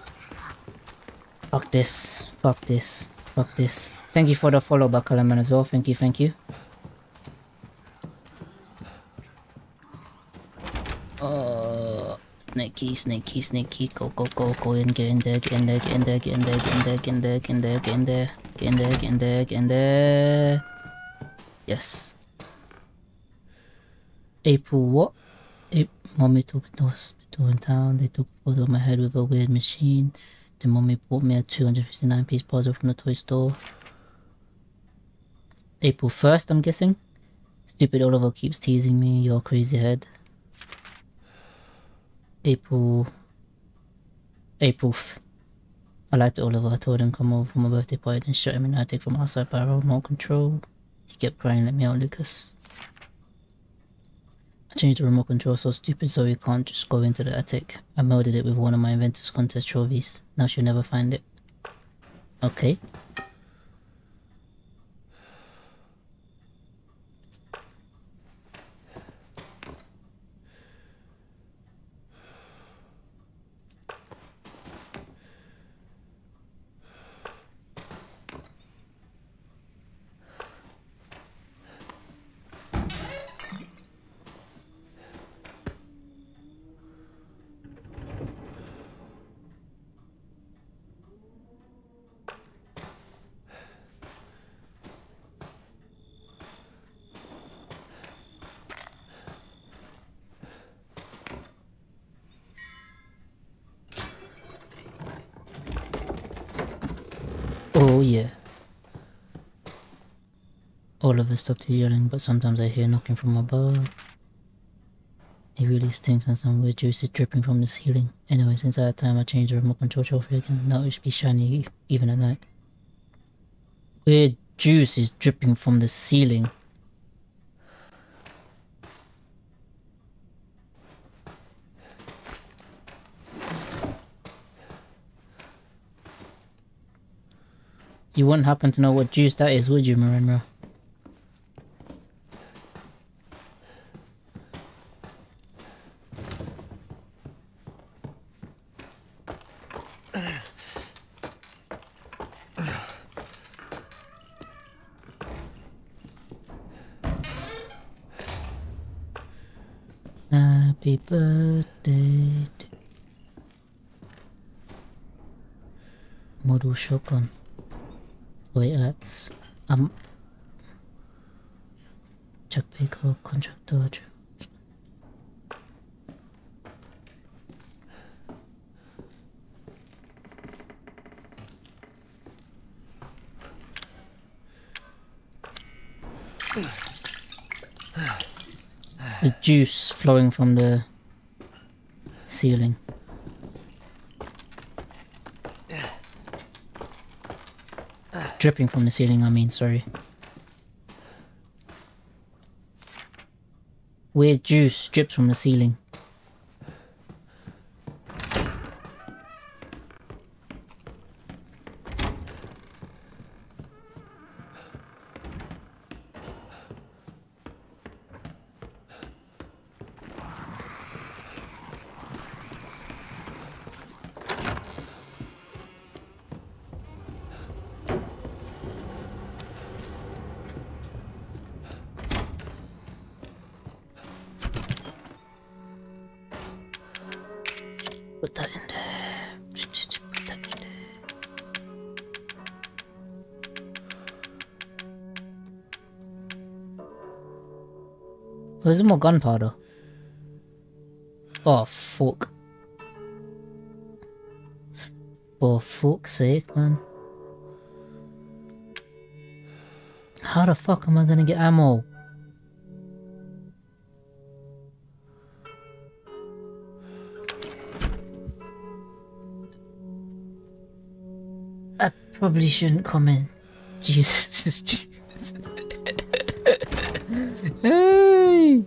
Fuck this. Fuck this. Fuck this. Thank you for the follow back, man, as well. Thank you, thank you. Snakey, snakey, snakey, go, go, go, go in, get in there, get in there, get in there, get in there, get in there, get in there, get in there, get in there, get in there, get in there, get in there. Yes. April what? April, mommy took me to hospital in town. They took a photo of my head with a weird machine. Then mommy bought me a 259 piece puzzle from the toy store. April 1st, I'm guessing. Stupid Oliver keeps teasing me, your crazy head. April April I liked Oliver. I told him come over for my birthday party and shot him in the attic from outside by remote control. He kept crying, let me out, Lucas. I changed the remote control so stupid so he can't just go into the attic. I melded it with one of my Inventors Contest trophies. Now she'll never find it. Okay. Oh yeah. Oliver stopped yelling, but sometimes I hear knocking from above. It really stinks and some weird juice is dripping from the ceiling. Anyway, since that time I changed the remote control trophy again. Now it should be shiny even at night. Weird juice is dripping from the ceiling. You wouldn't happen to know what juice that is, would you, Marinra? Happy birthday Model shotgun. Wait, X. Um. Chuck Baker, contractor. The juice flowing from the ceiling. Dripping from the ceiling, I mean, sorry. Weird juice drips from the ceiling. More gunpowder? Oh, fuck. For fuck's sake, man. How the fuck am I gonna get ammo? I probably shouldn't comment. Jesus. hey!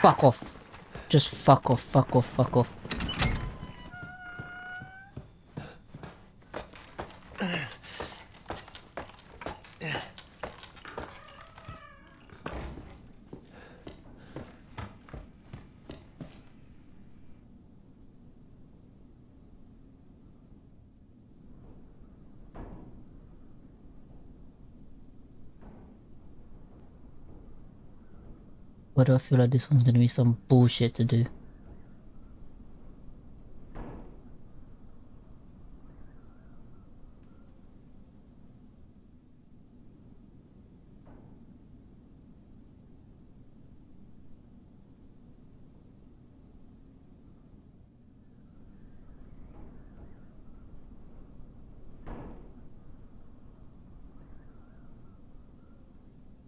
Fuck off. Just fuck off, fuck off, fuck off. Why do I feel like this one's gonna be some bullshit to do?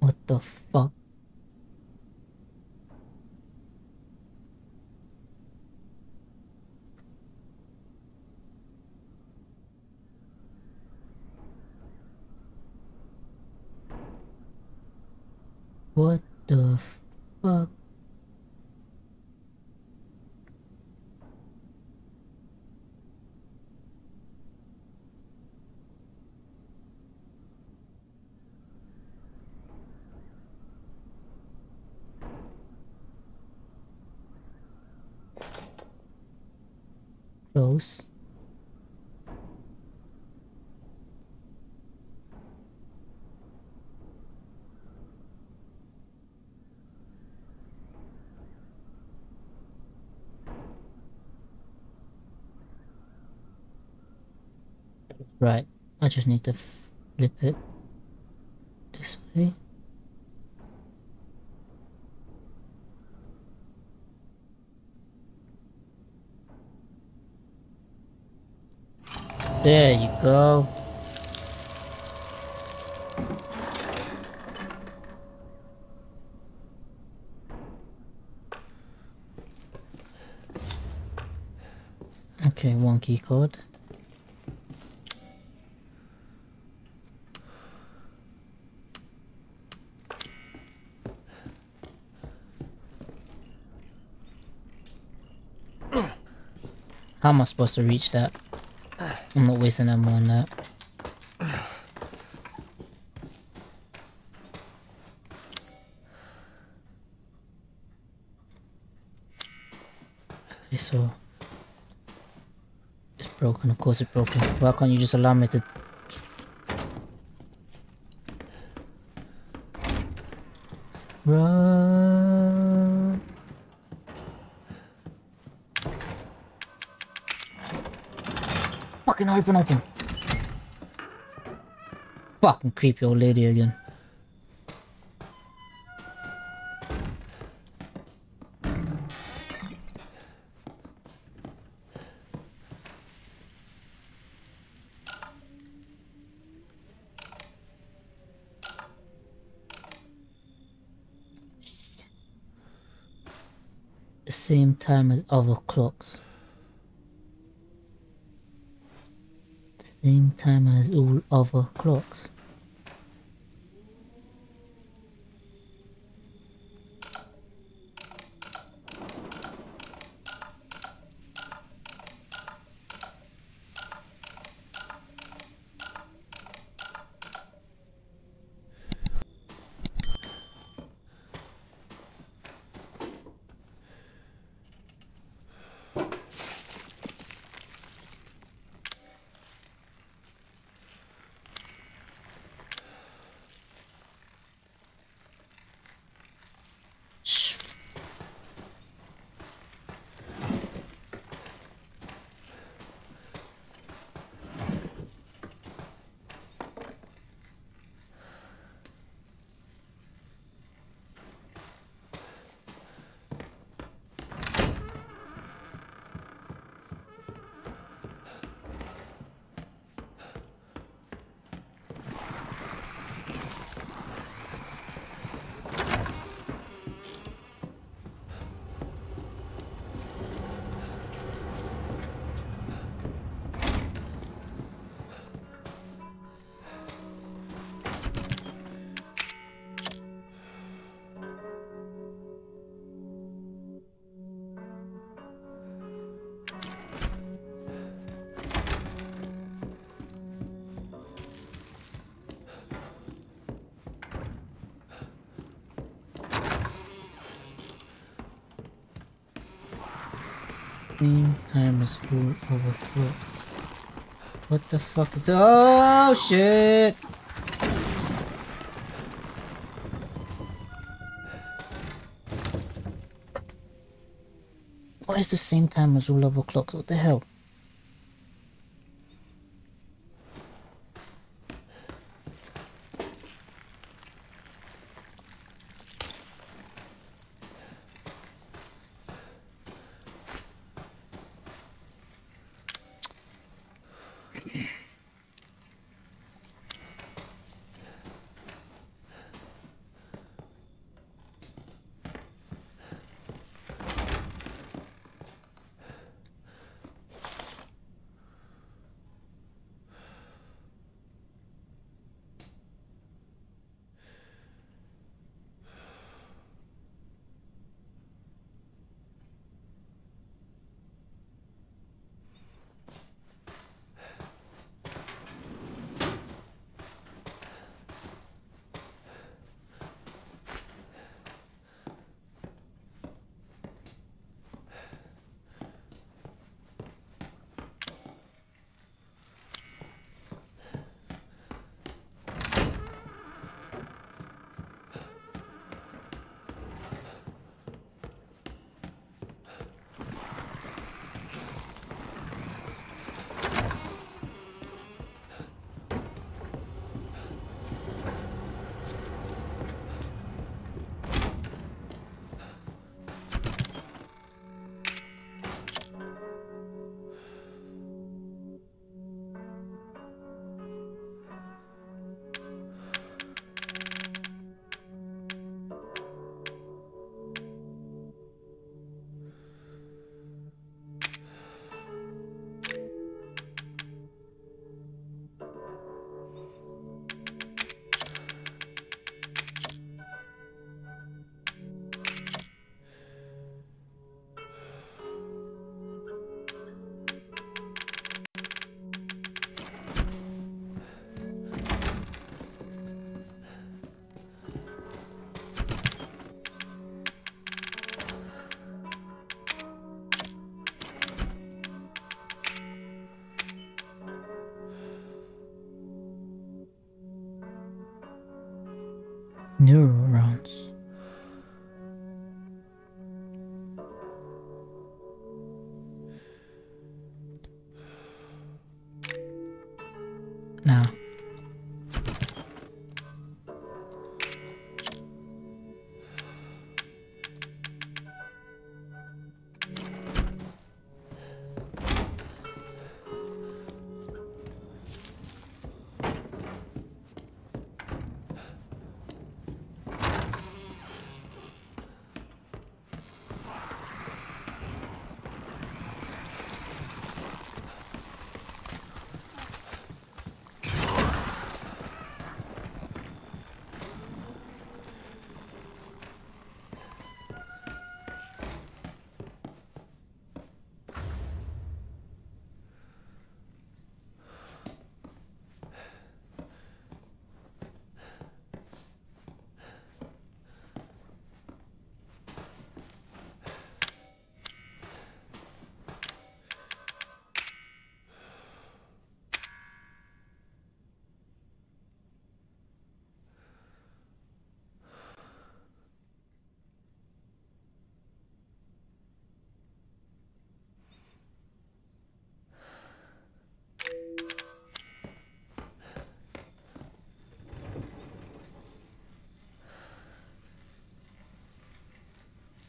What the fuck? What the fuck? Close. Right, I just need to flip it this way. There you go. Okay, one key code. Am I supposed to reach that? I'm not wasting ammo on that. Okay, so... It's broken, of course it's broken. Why can't you just allow me to... open, open! Fucking creepy old lady again. Same time as other clocks. 12 o'clock. Fuck is Oh shit! Why is the same time as all level clocks? What the hell?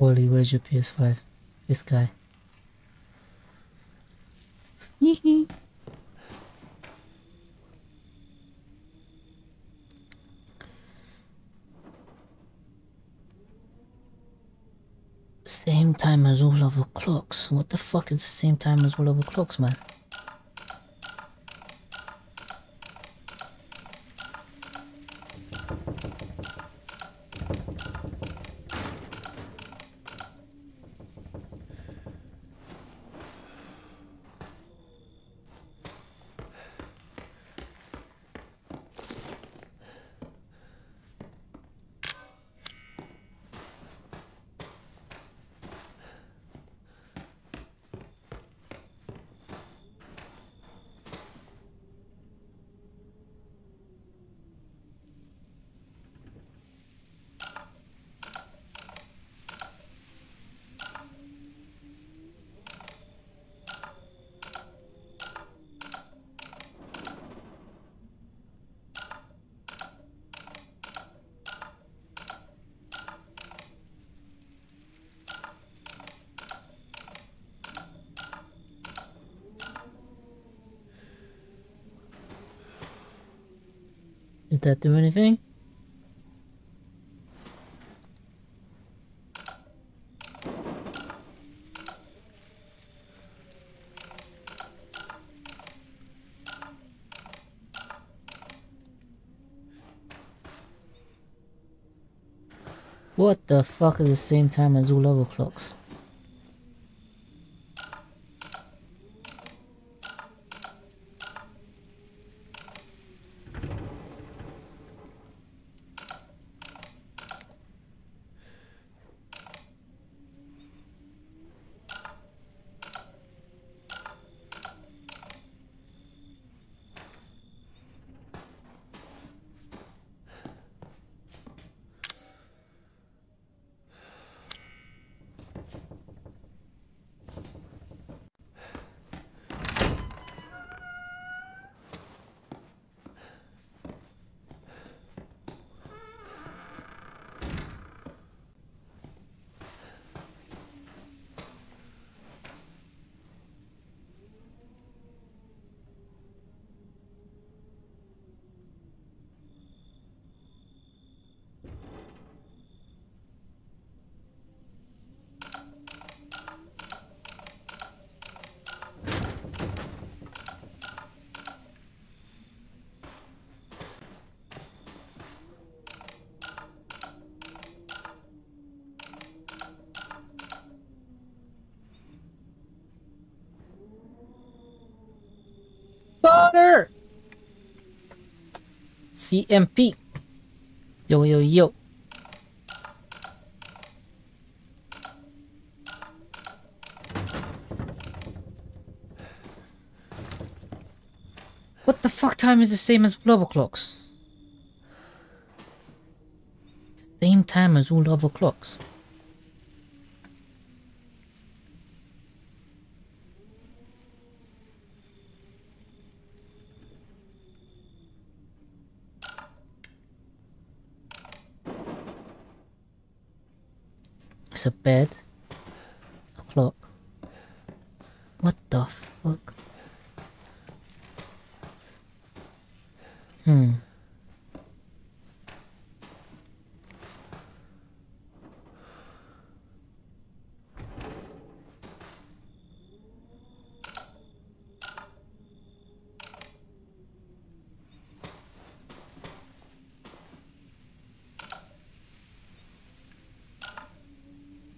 Wally, where's your PS5? This guy. same time as all other clocks. What the fuck is the same time as all other clocks, man? That do anything? What the fuck is the same time as all level clocks? CMP. Yo, yo, yo. What the fuck time is the same as all clocks? Same time as all other clocks. A bed. A clock. What the fuck? Hmm.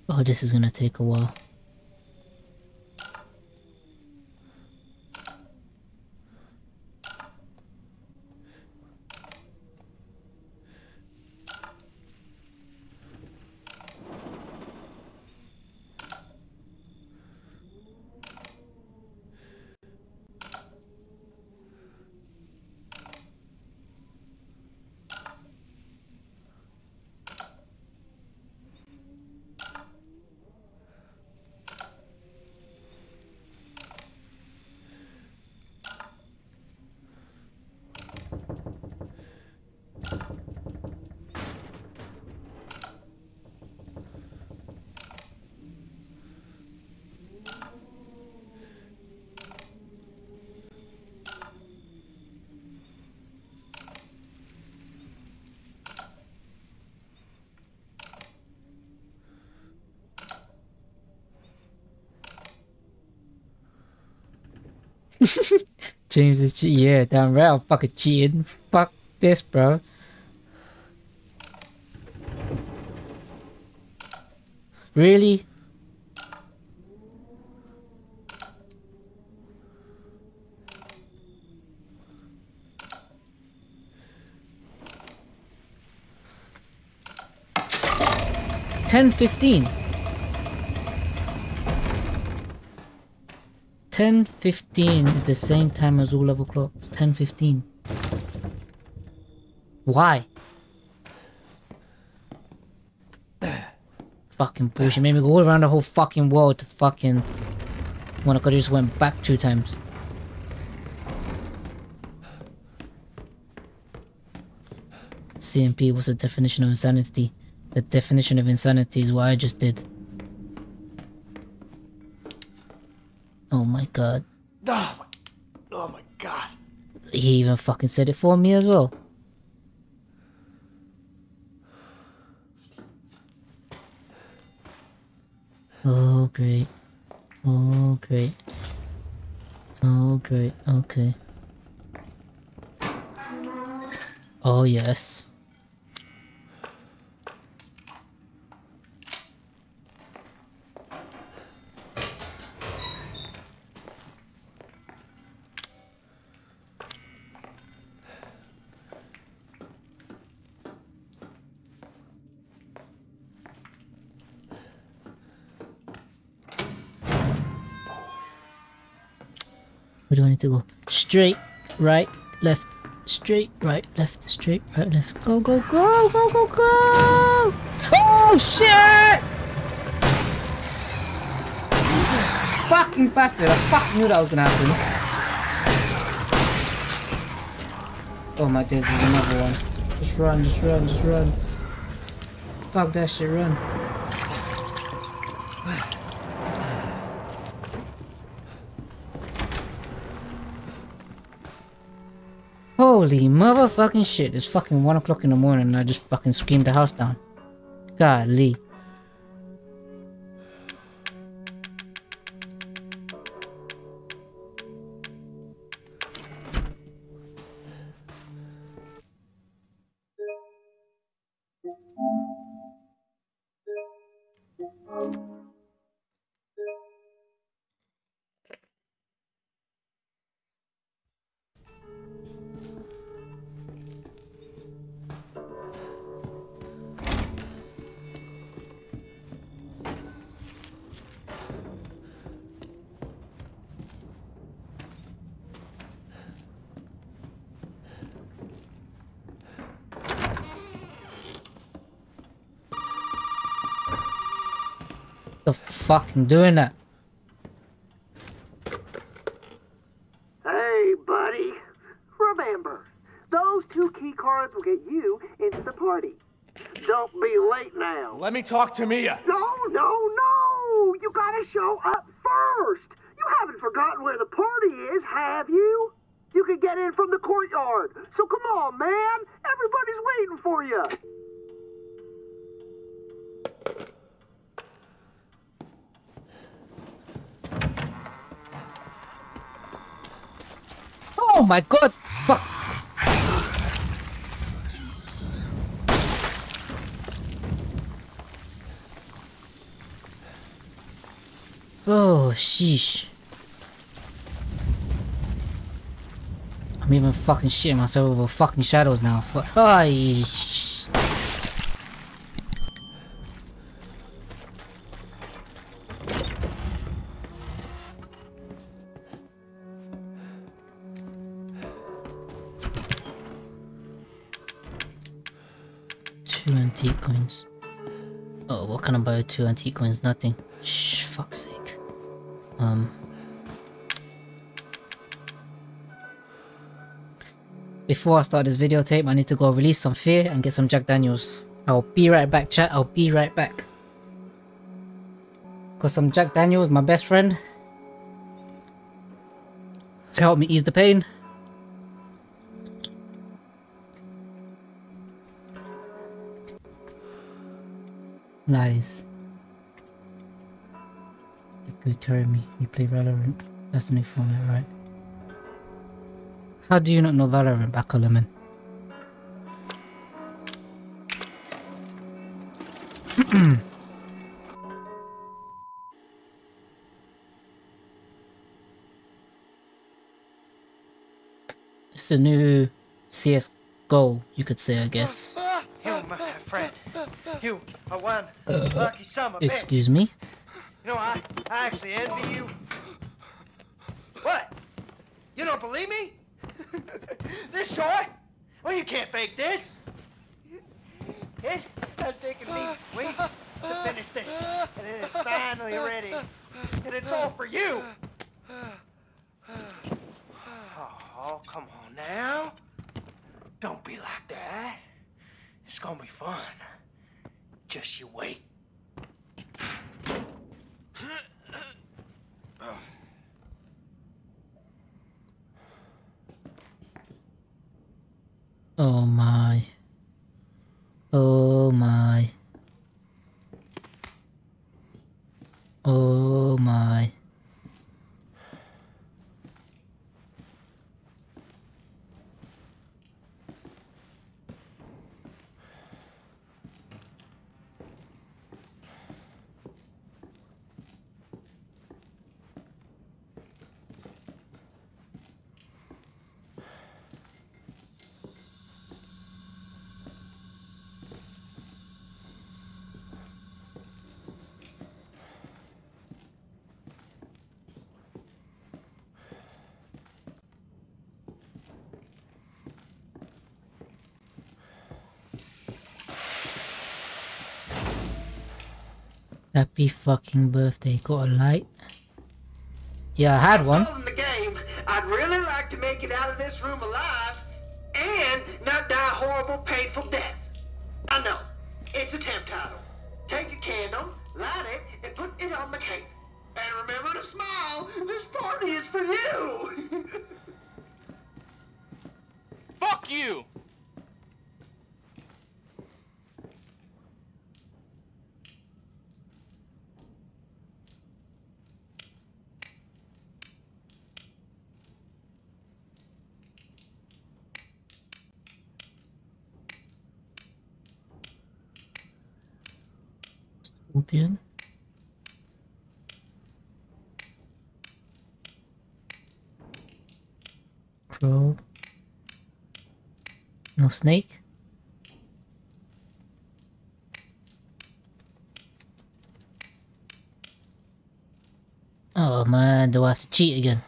Oh, this is gonna take a while. James is cheating. Yeah, damn right. I'm fucking cheating. Fuck this, bro. Really? Ten fifteen. 10.15 is the same time as all other clocks. 10.15. Why? fucking bullshit. Made me go around the whole fucking world to fucking... When I could just went back two times. CMP was the definition of insanity. The definition of insanity is what I just did. god. Oh my, oh my god. He even fucking said it for me as well. Oh great. Oh great. Oh great. Okay. Oh yes. Straight, right, left, straight, right, left, straight, right, left. Go, go, go, go, go, go! Oh shit! Fucking bastard! I fucking knew that was gonna happen. Oh my days, there's another one. Just run, just run, just run. Fuck that shit, run. Holy motherfucking shit, it's fucking 1 o'clock in the morning and I just fucking screamed the house down. Golly. Fucking doing that? Hey, buddy. Remember, those two key cards will get you into the party. Don't be late now. Let me talk to Mia. No, no, no! You gotta show up first! You haven't forgotten where the party is, have you? You can get in from the courtyard. So come on, man! Everybody's waiting for you. Oh my god! Fuck! Oh, sheesh. I'm even fucking shitting myself over fucking shadows now. Fuck. Oh, two antique coins? Nothing. Shh, fuck's sake. Um. Before I start this videotape, I need to go release some fear and get some Jack Daniels. I'll be right back, chat. I'll be right back. Got some Jack Daniels, my best friend. To help me ease the pain. Lies. You carry me. You play Valorant. That's the new format, right? How do you not know Valorant, Bakaluman? It's the new CS GO, you could say, I guess. You, my friend. You are one uh, lucky son of. Excuse me? You know, I, I actually envy you. What? You don't believe me? this short? Well, you can't fake this. It has taken me weeks to finish this, and it is finally ready. And it's all for you. Oh, come on now. Don't be like that. It's gonna be fun. Just you wait. Oh my. Oh my. Oh Happy fucking birthday. Got a light? Yeah, I had one. the game, I'd really like to make it out of this room alive and not die a horrible, painful death. I know. It's a temp title. Take a candle, light it, and put it on the cake. And remember to smile. This party is for you. Fuck you! Scorpion. Crow. No snake? Oh man, do I have to cheat again?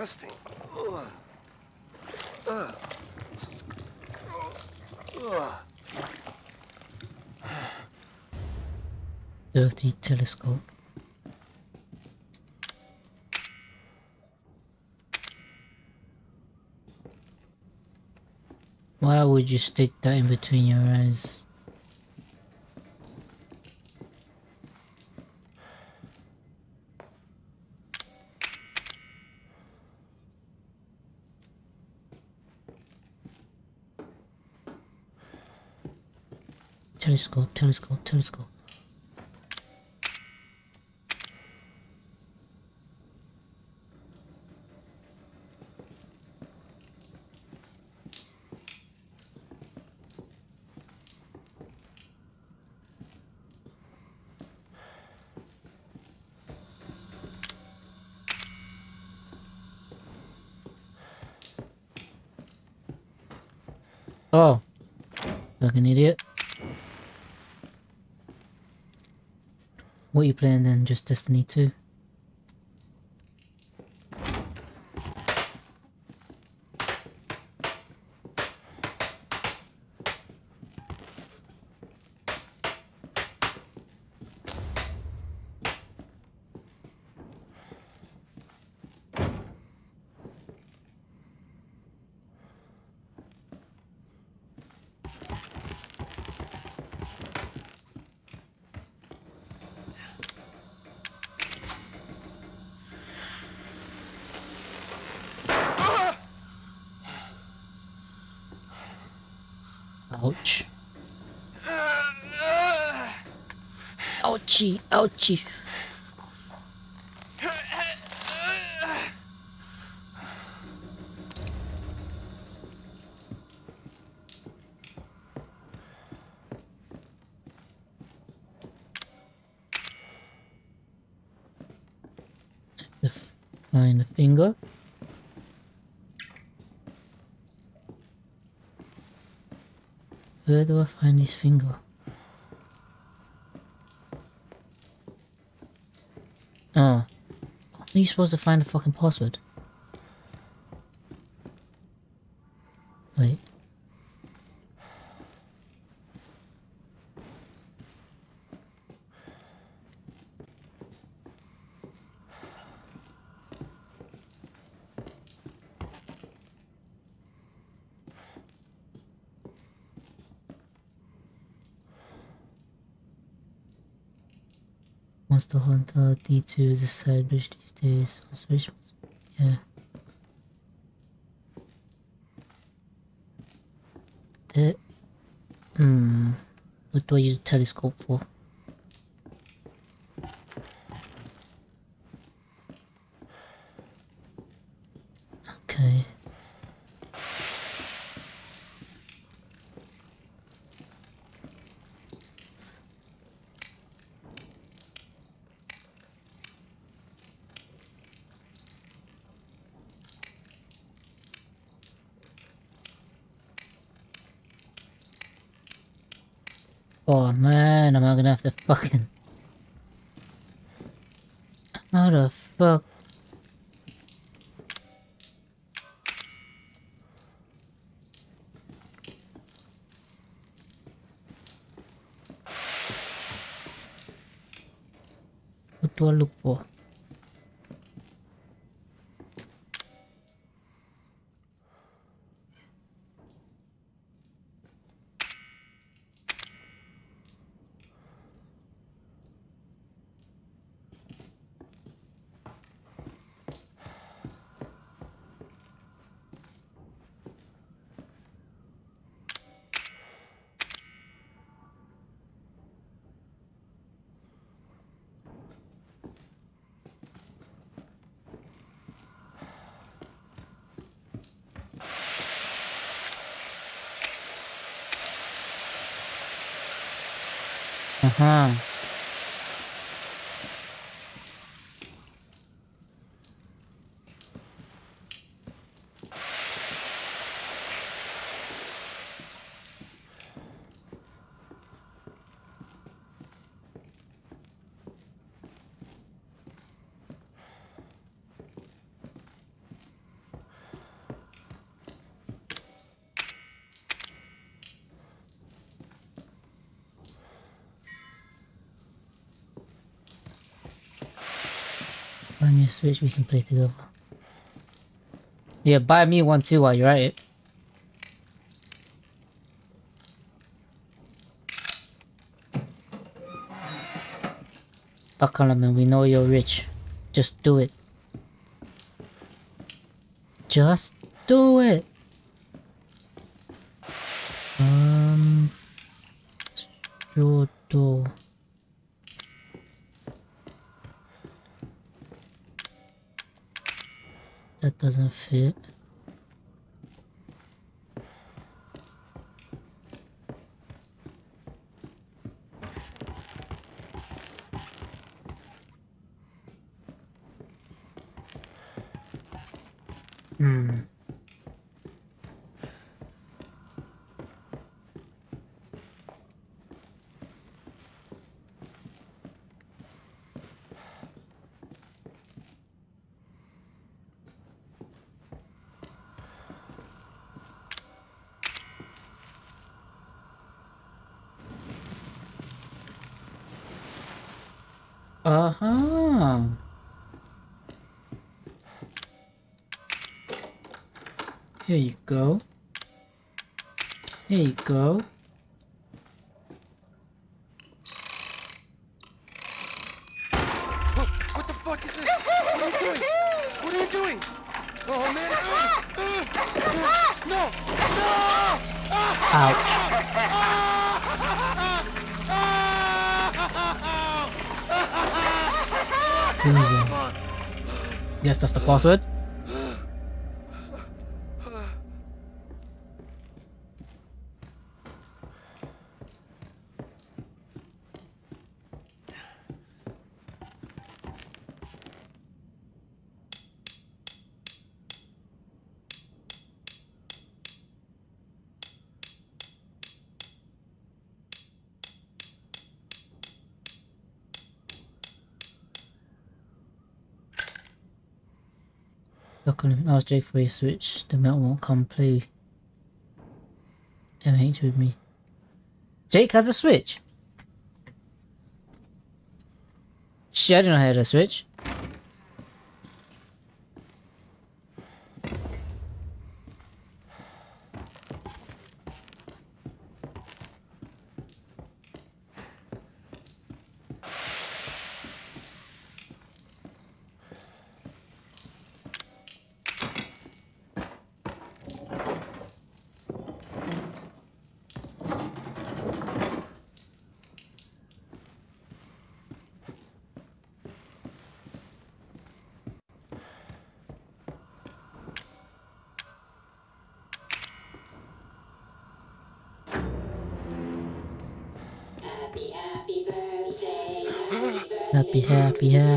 Disgusting. Ugh. Ugh. This is gross. Ugh. Dirty telescope. Why would you stick that in between your eyes? Telescope, telescope, telescope. Oh, Fucking idiot. What are you playing then? Just Destiny 2? Ouchie. Find a finger. Where do I find this finger? Oh. How are you supposed to find the fucking password? Hunter D2 side bitch these days. Switch, yeah. That. Hmm. What do I use a telescope for? Switch we can play together. Yeah, buy me one too while you're at it. Bakalaman, we know you're rich. Just do it. Just do it! Um... Shoto... That doesn't fit. Hmm. Uh-huh. Here you go. Here you go. What, the fuck is this? What are you doing? What are you doing? Oh man! Uh, uh, uh, no! No! Ouch. Loser. Guess that's the password. Jake for his Switch, the melt won't come play MH with me. Jake has a Switch? Shit, I didn't know I had a Switch.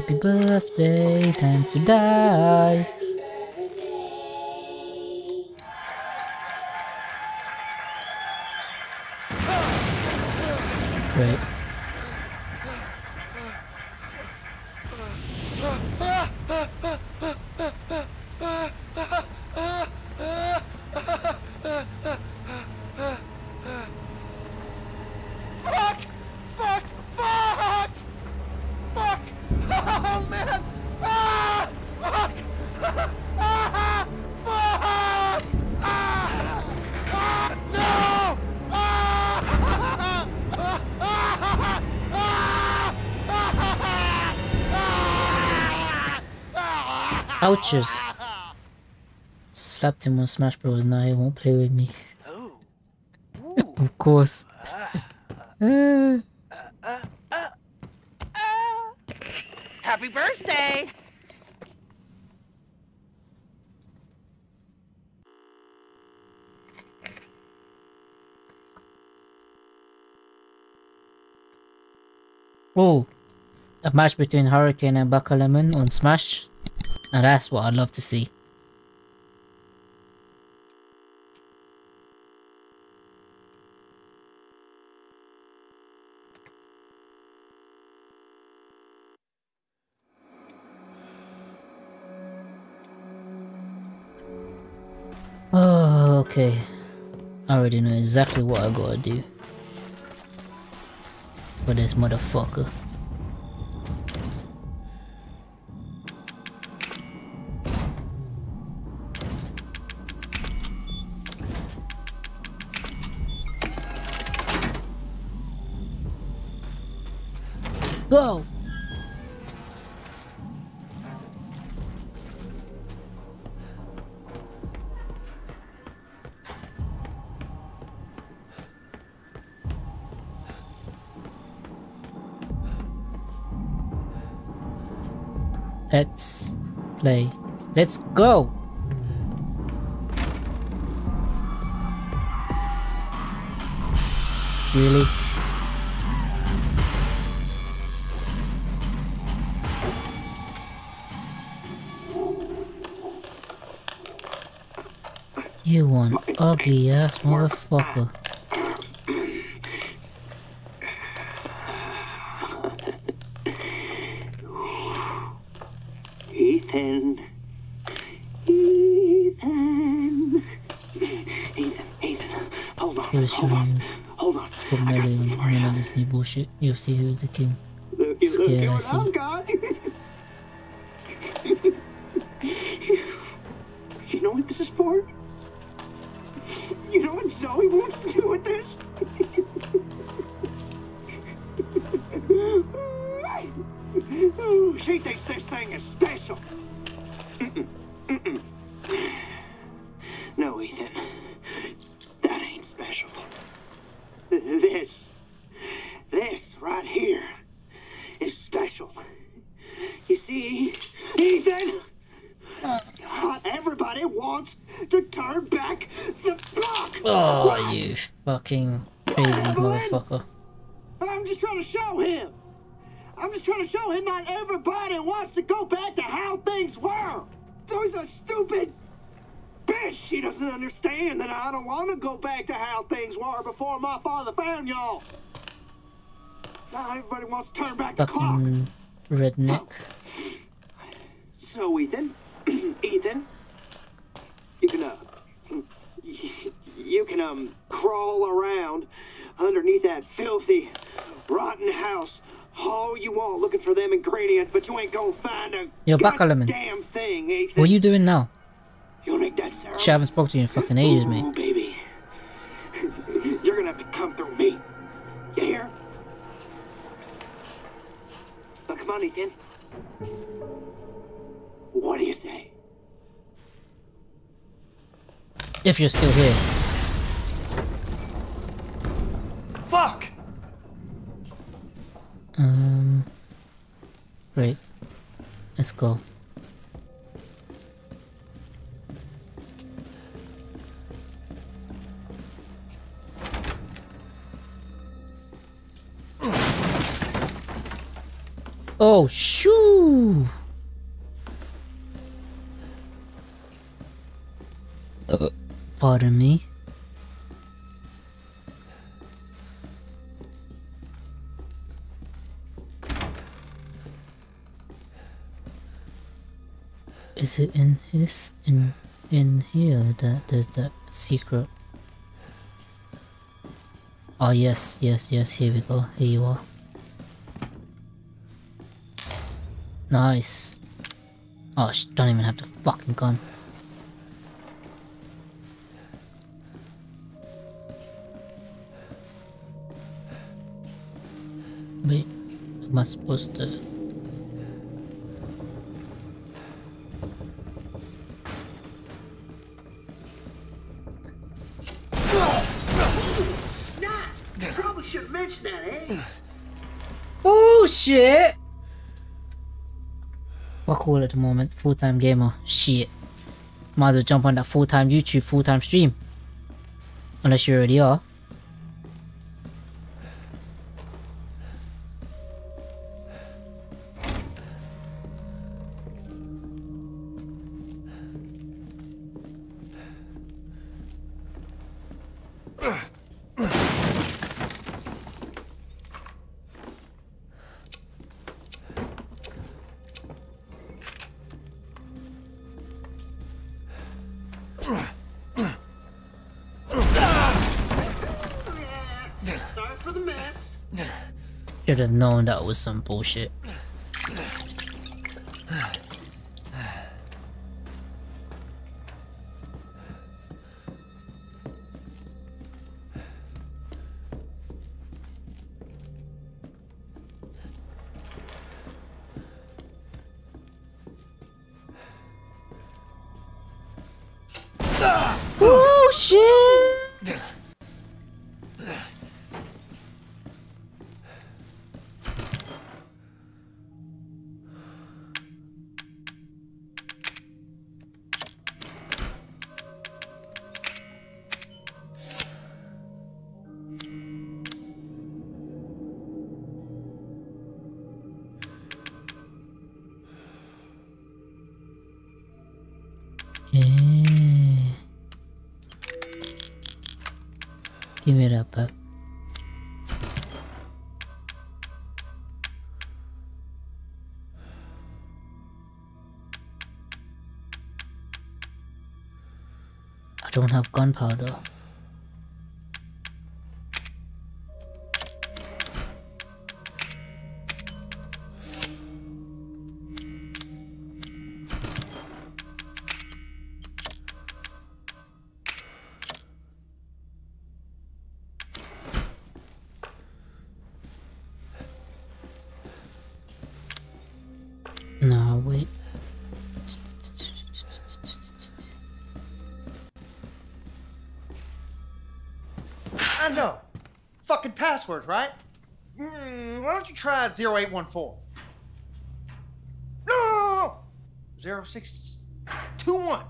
Happy, birthday, time to die. Slapped him on Smash Bros. Now he won't play with me. of course. Happy birthday! Oh, a match between Hurricane and Baka Lemon on Smash. Now that's what I'd love to see. Oh, okay. I already know exactly what I gotta do. For this motherfucker. Really? You one ugly ass motherfucker. You. none of this new bullshit. You'll see who's the king. Looky, Scared, looky I what see. You know what this is for? You know what Zoe wants to do with this? Oh, she thinks this thing is special. You fucking crazy motherfucker. I'm just trying to show him. I'm just trying to show him not everybody wants to go back to how things were. Those are stupid. Bitch, she doesn't understand that I don't want to go back to how things were before my father found y'all. Now everybody wants to turn back the clock. Fucking redneck. So, Ethan, Ethan, you can, uh, you can, um, crawl around underneath that filthy, rotten house all you want looking for them ingredients, but you ain't gonna find a Yo, Bakallaman. damn thing, Ethan. What are you doing now? You'll make that syrup. Haven't spoke to you in fucking ages, Ooh, mate. baby. You're gonna have to come through me. You hear? Now, come on, Ethan. What do you say? If you're still here. Fuck! Um. Great. Let's go. Oh, shoo! Uh, pardon me. Is it in his in in here that there's that secret? Oh yes, yes, yes, here we go. Here you are. Nice. Oh, she don't even have the fucking gun. Wait, am I supposed to... Bullshit! What cool at the moment? Full-time gamer. Shit. Might as well jump on that full-time YouTube, full-time stream. Unless you already are. That was some bullshit. Don't have gunpowder. Password, right? Mm, why don't you try 0814? No, no, no, no. 0621.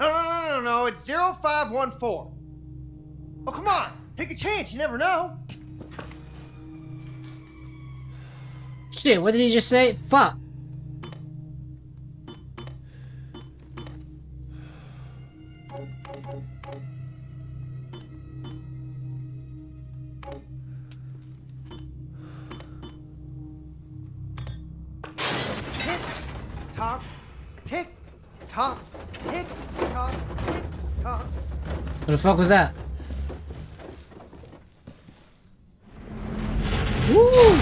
No, no, no, no, no. It's 0514. Oh, come on. Take a chance. You never know. Shit, what did he just say? Fuck. Fuck was that? Woo!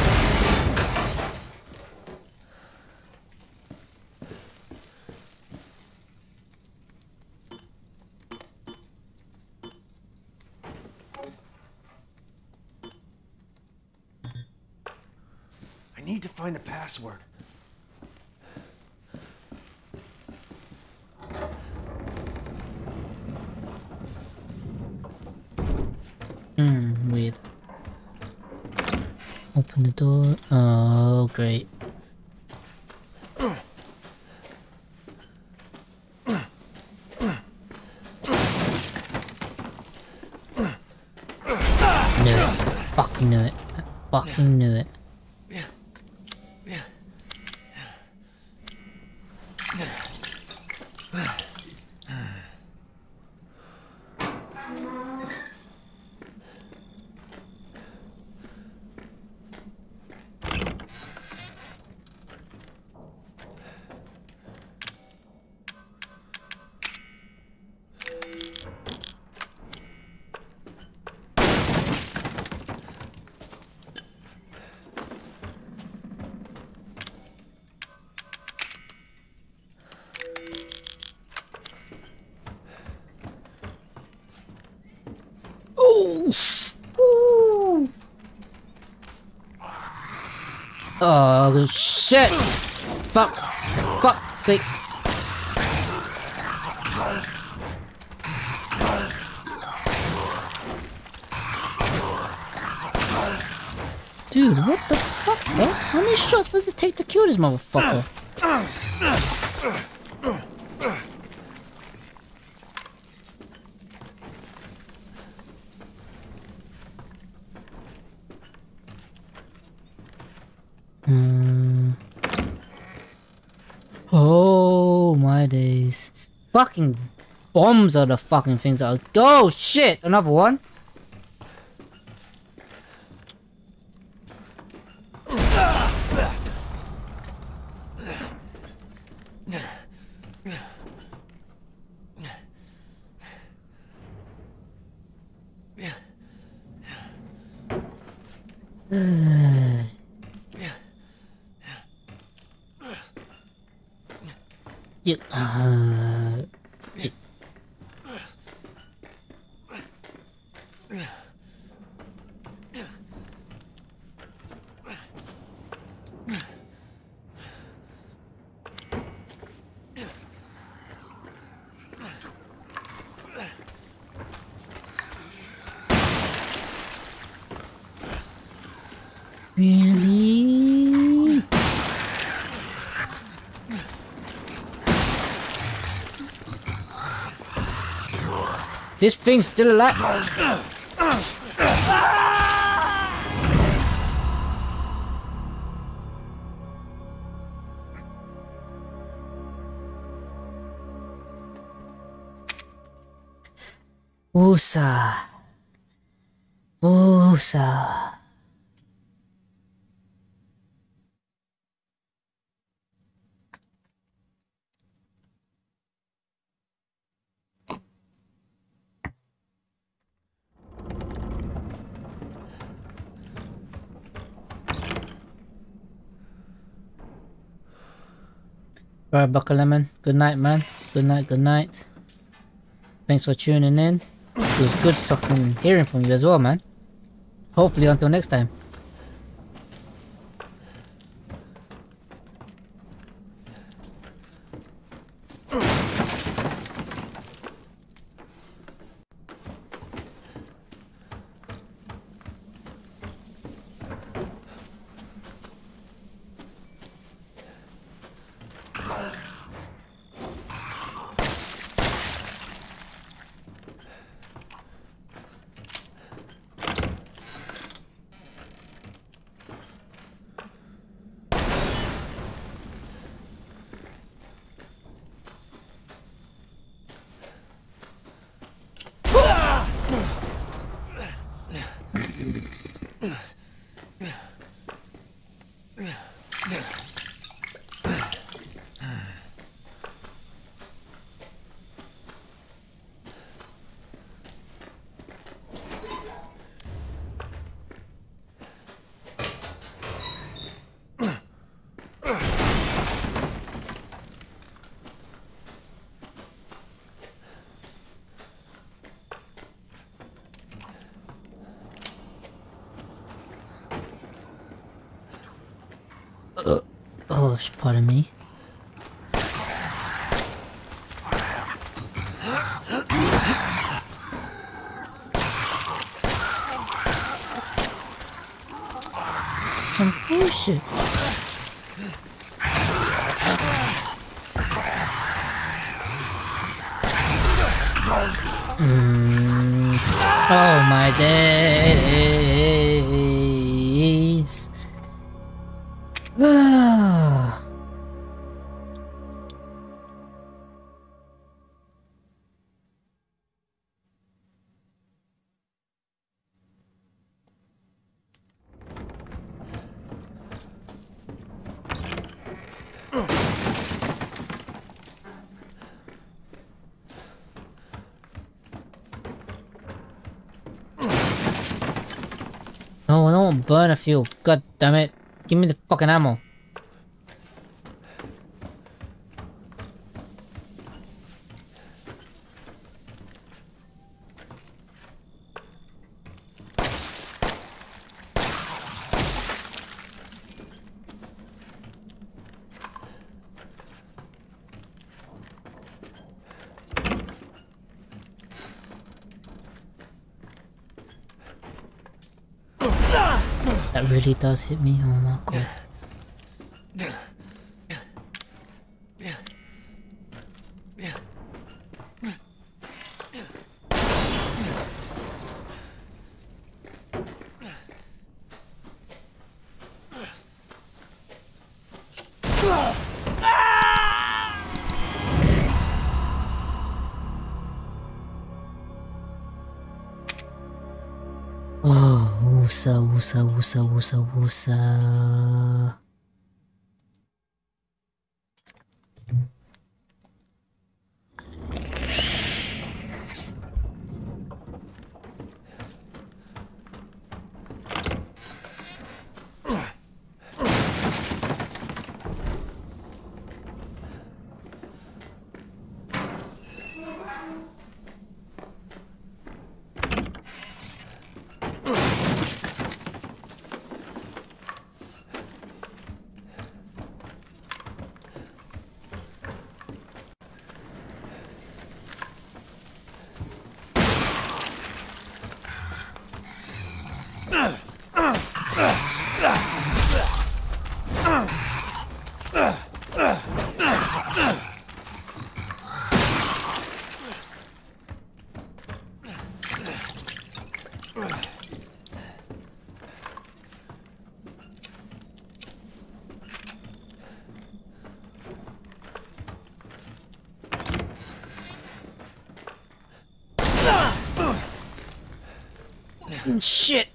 I need to find the password. The door. Oh, great. Take to kill this motherfucker? Hmm. Oh, fucking bombs are the fucking things that are- Oh shit! Another one? you, uh... Really? This thing's still alive. Usa. Usa. Alright, Buckle Lemon. Good night, man. Good night, good night. Thanks for tuning in. It was good fucking hearing from you as well, man. Hopefully until next time. Damn it. Give me the fucking ammo. Really does hit me. Oh my god. Wusa wusa wusa Shit!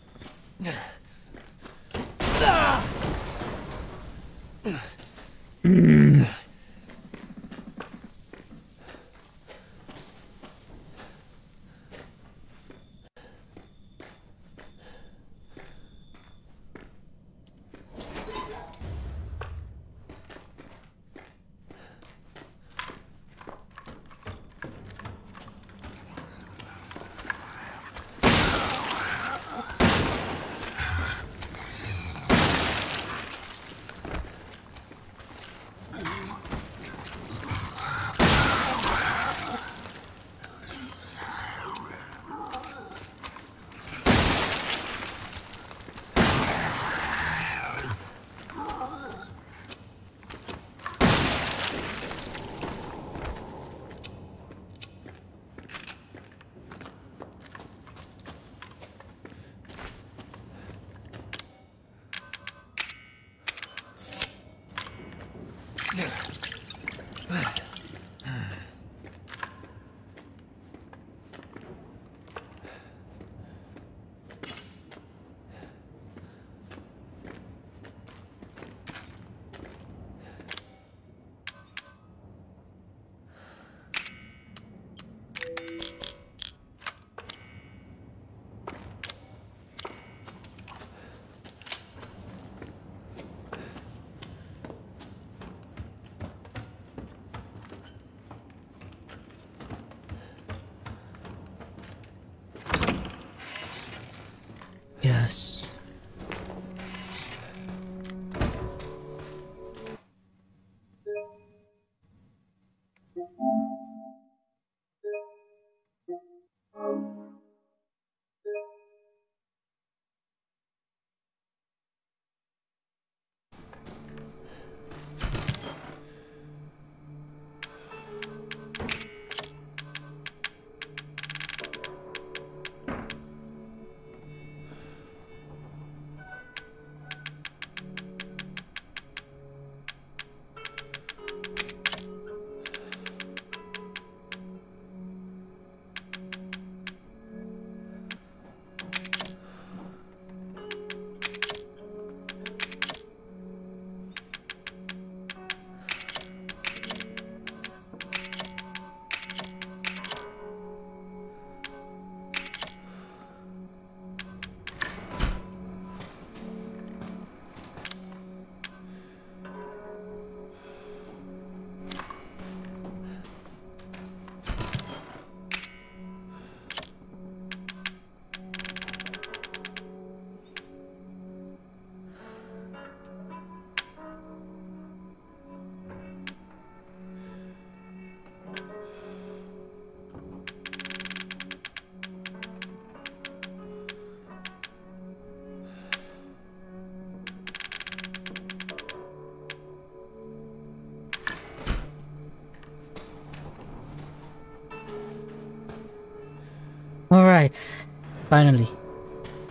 Finally.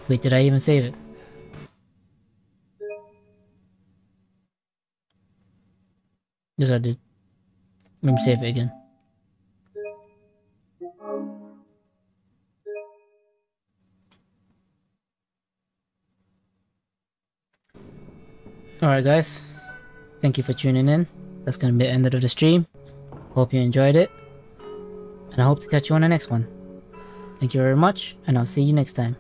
Wait, did I even save it? Yes, I did. Let me save it again. Alright guys, thank you for tuning in. That's going to be the end of the stream. Hope you enjoyed it. And I hope to catch you on the next one. Thank you very much, and I'll see you next time.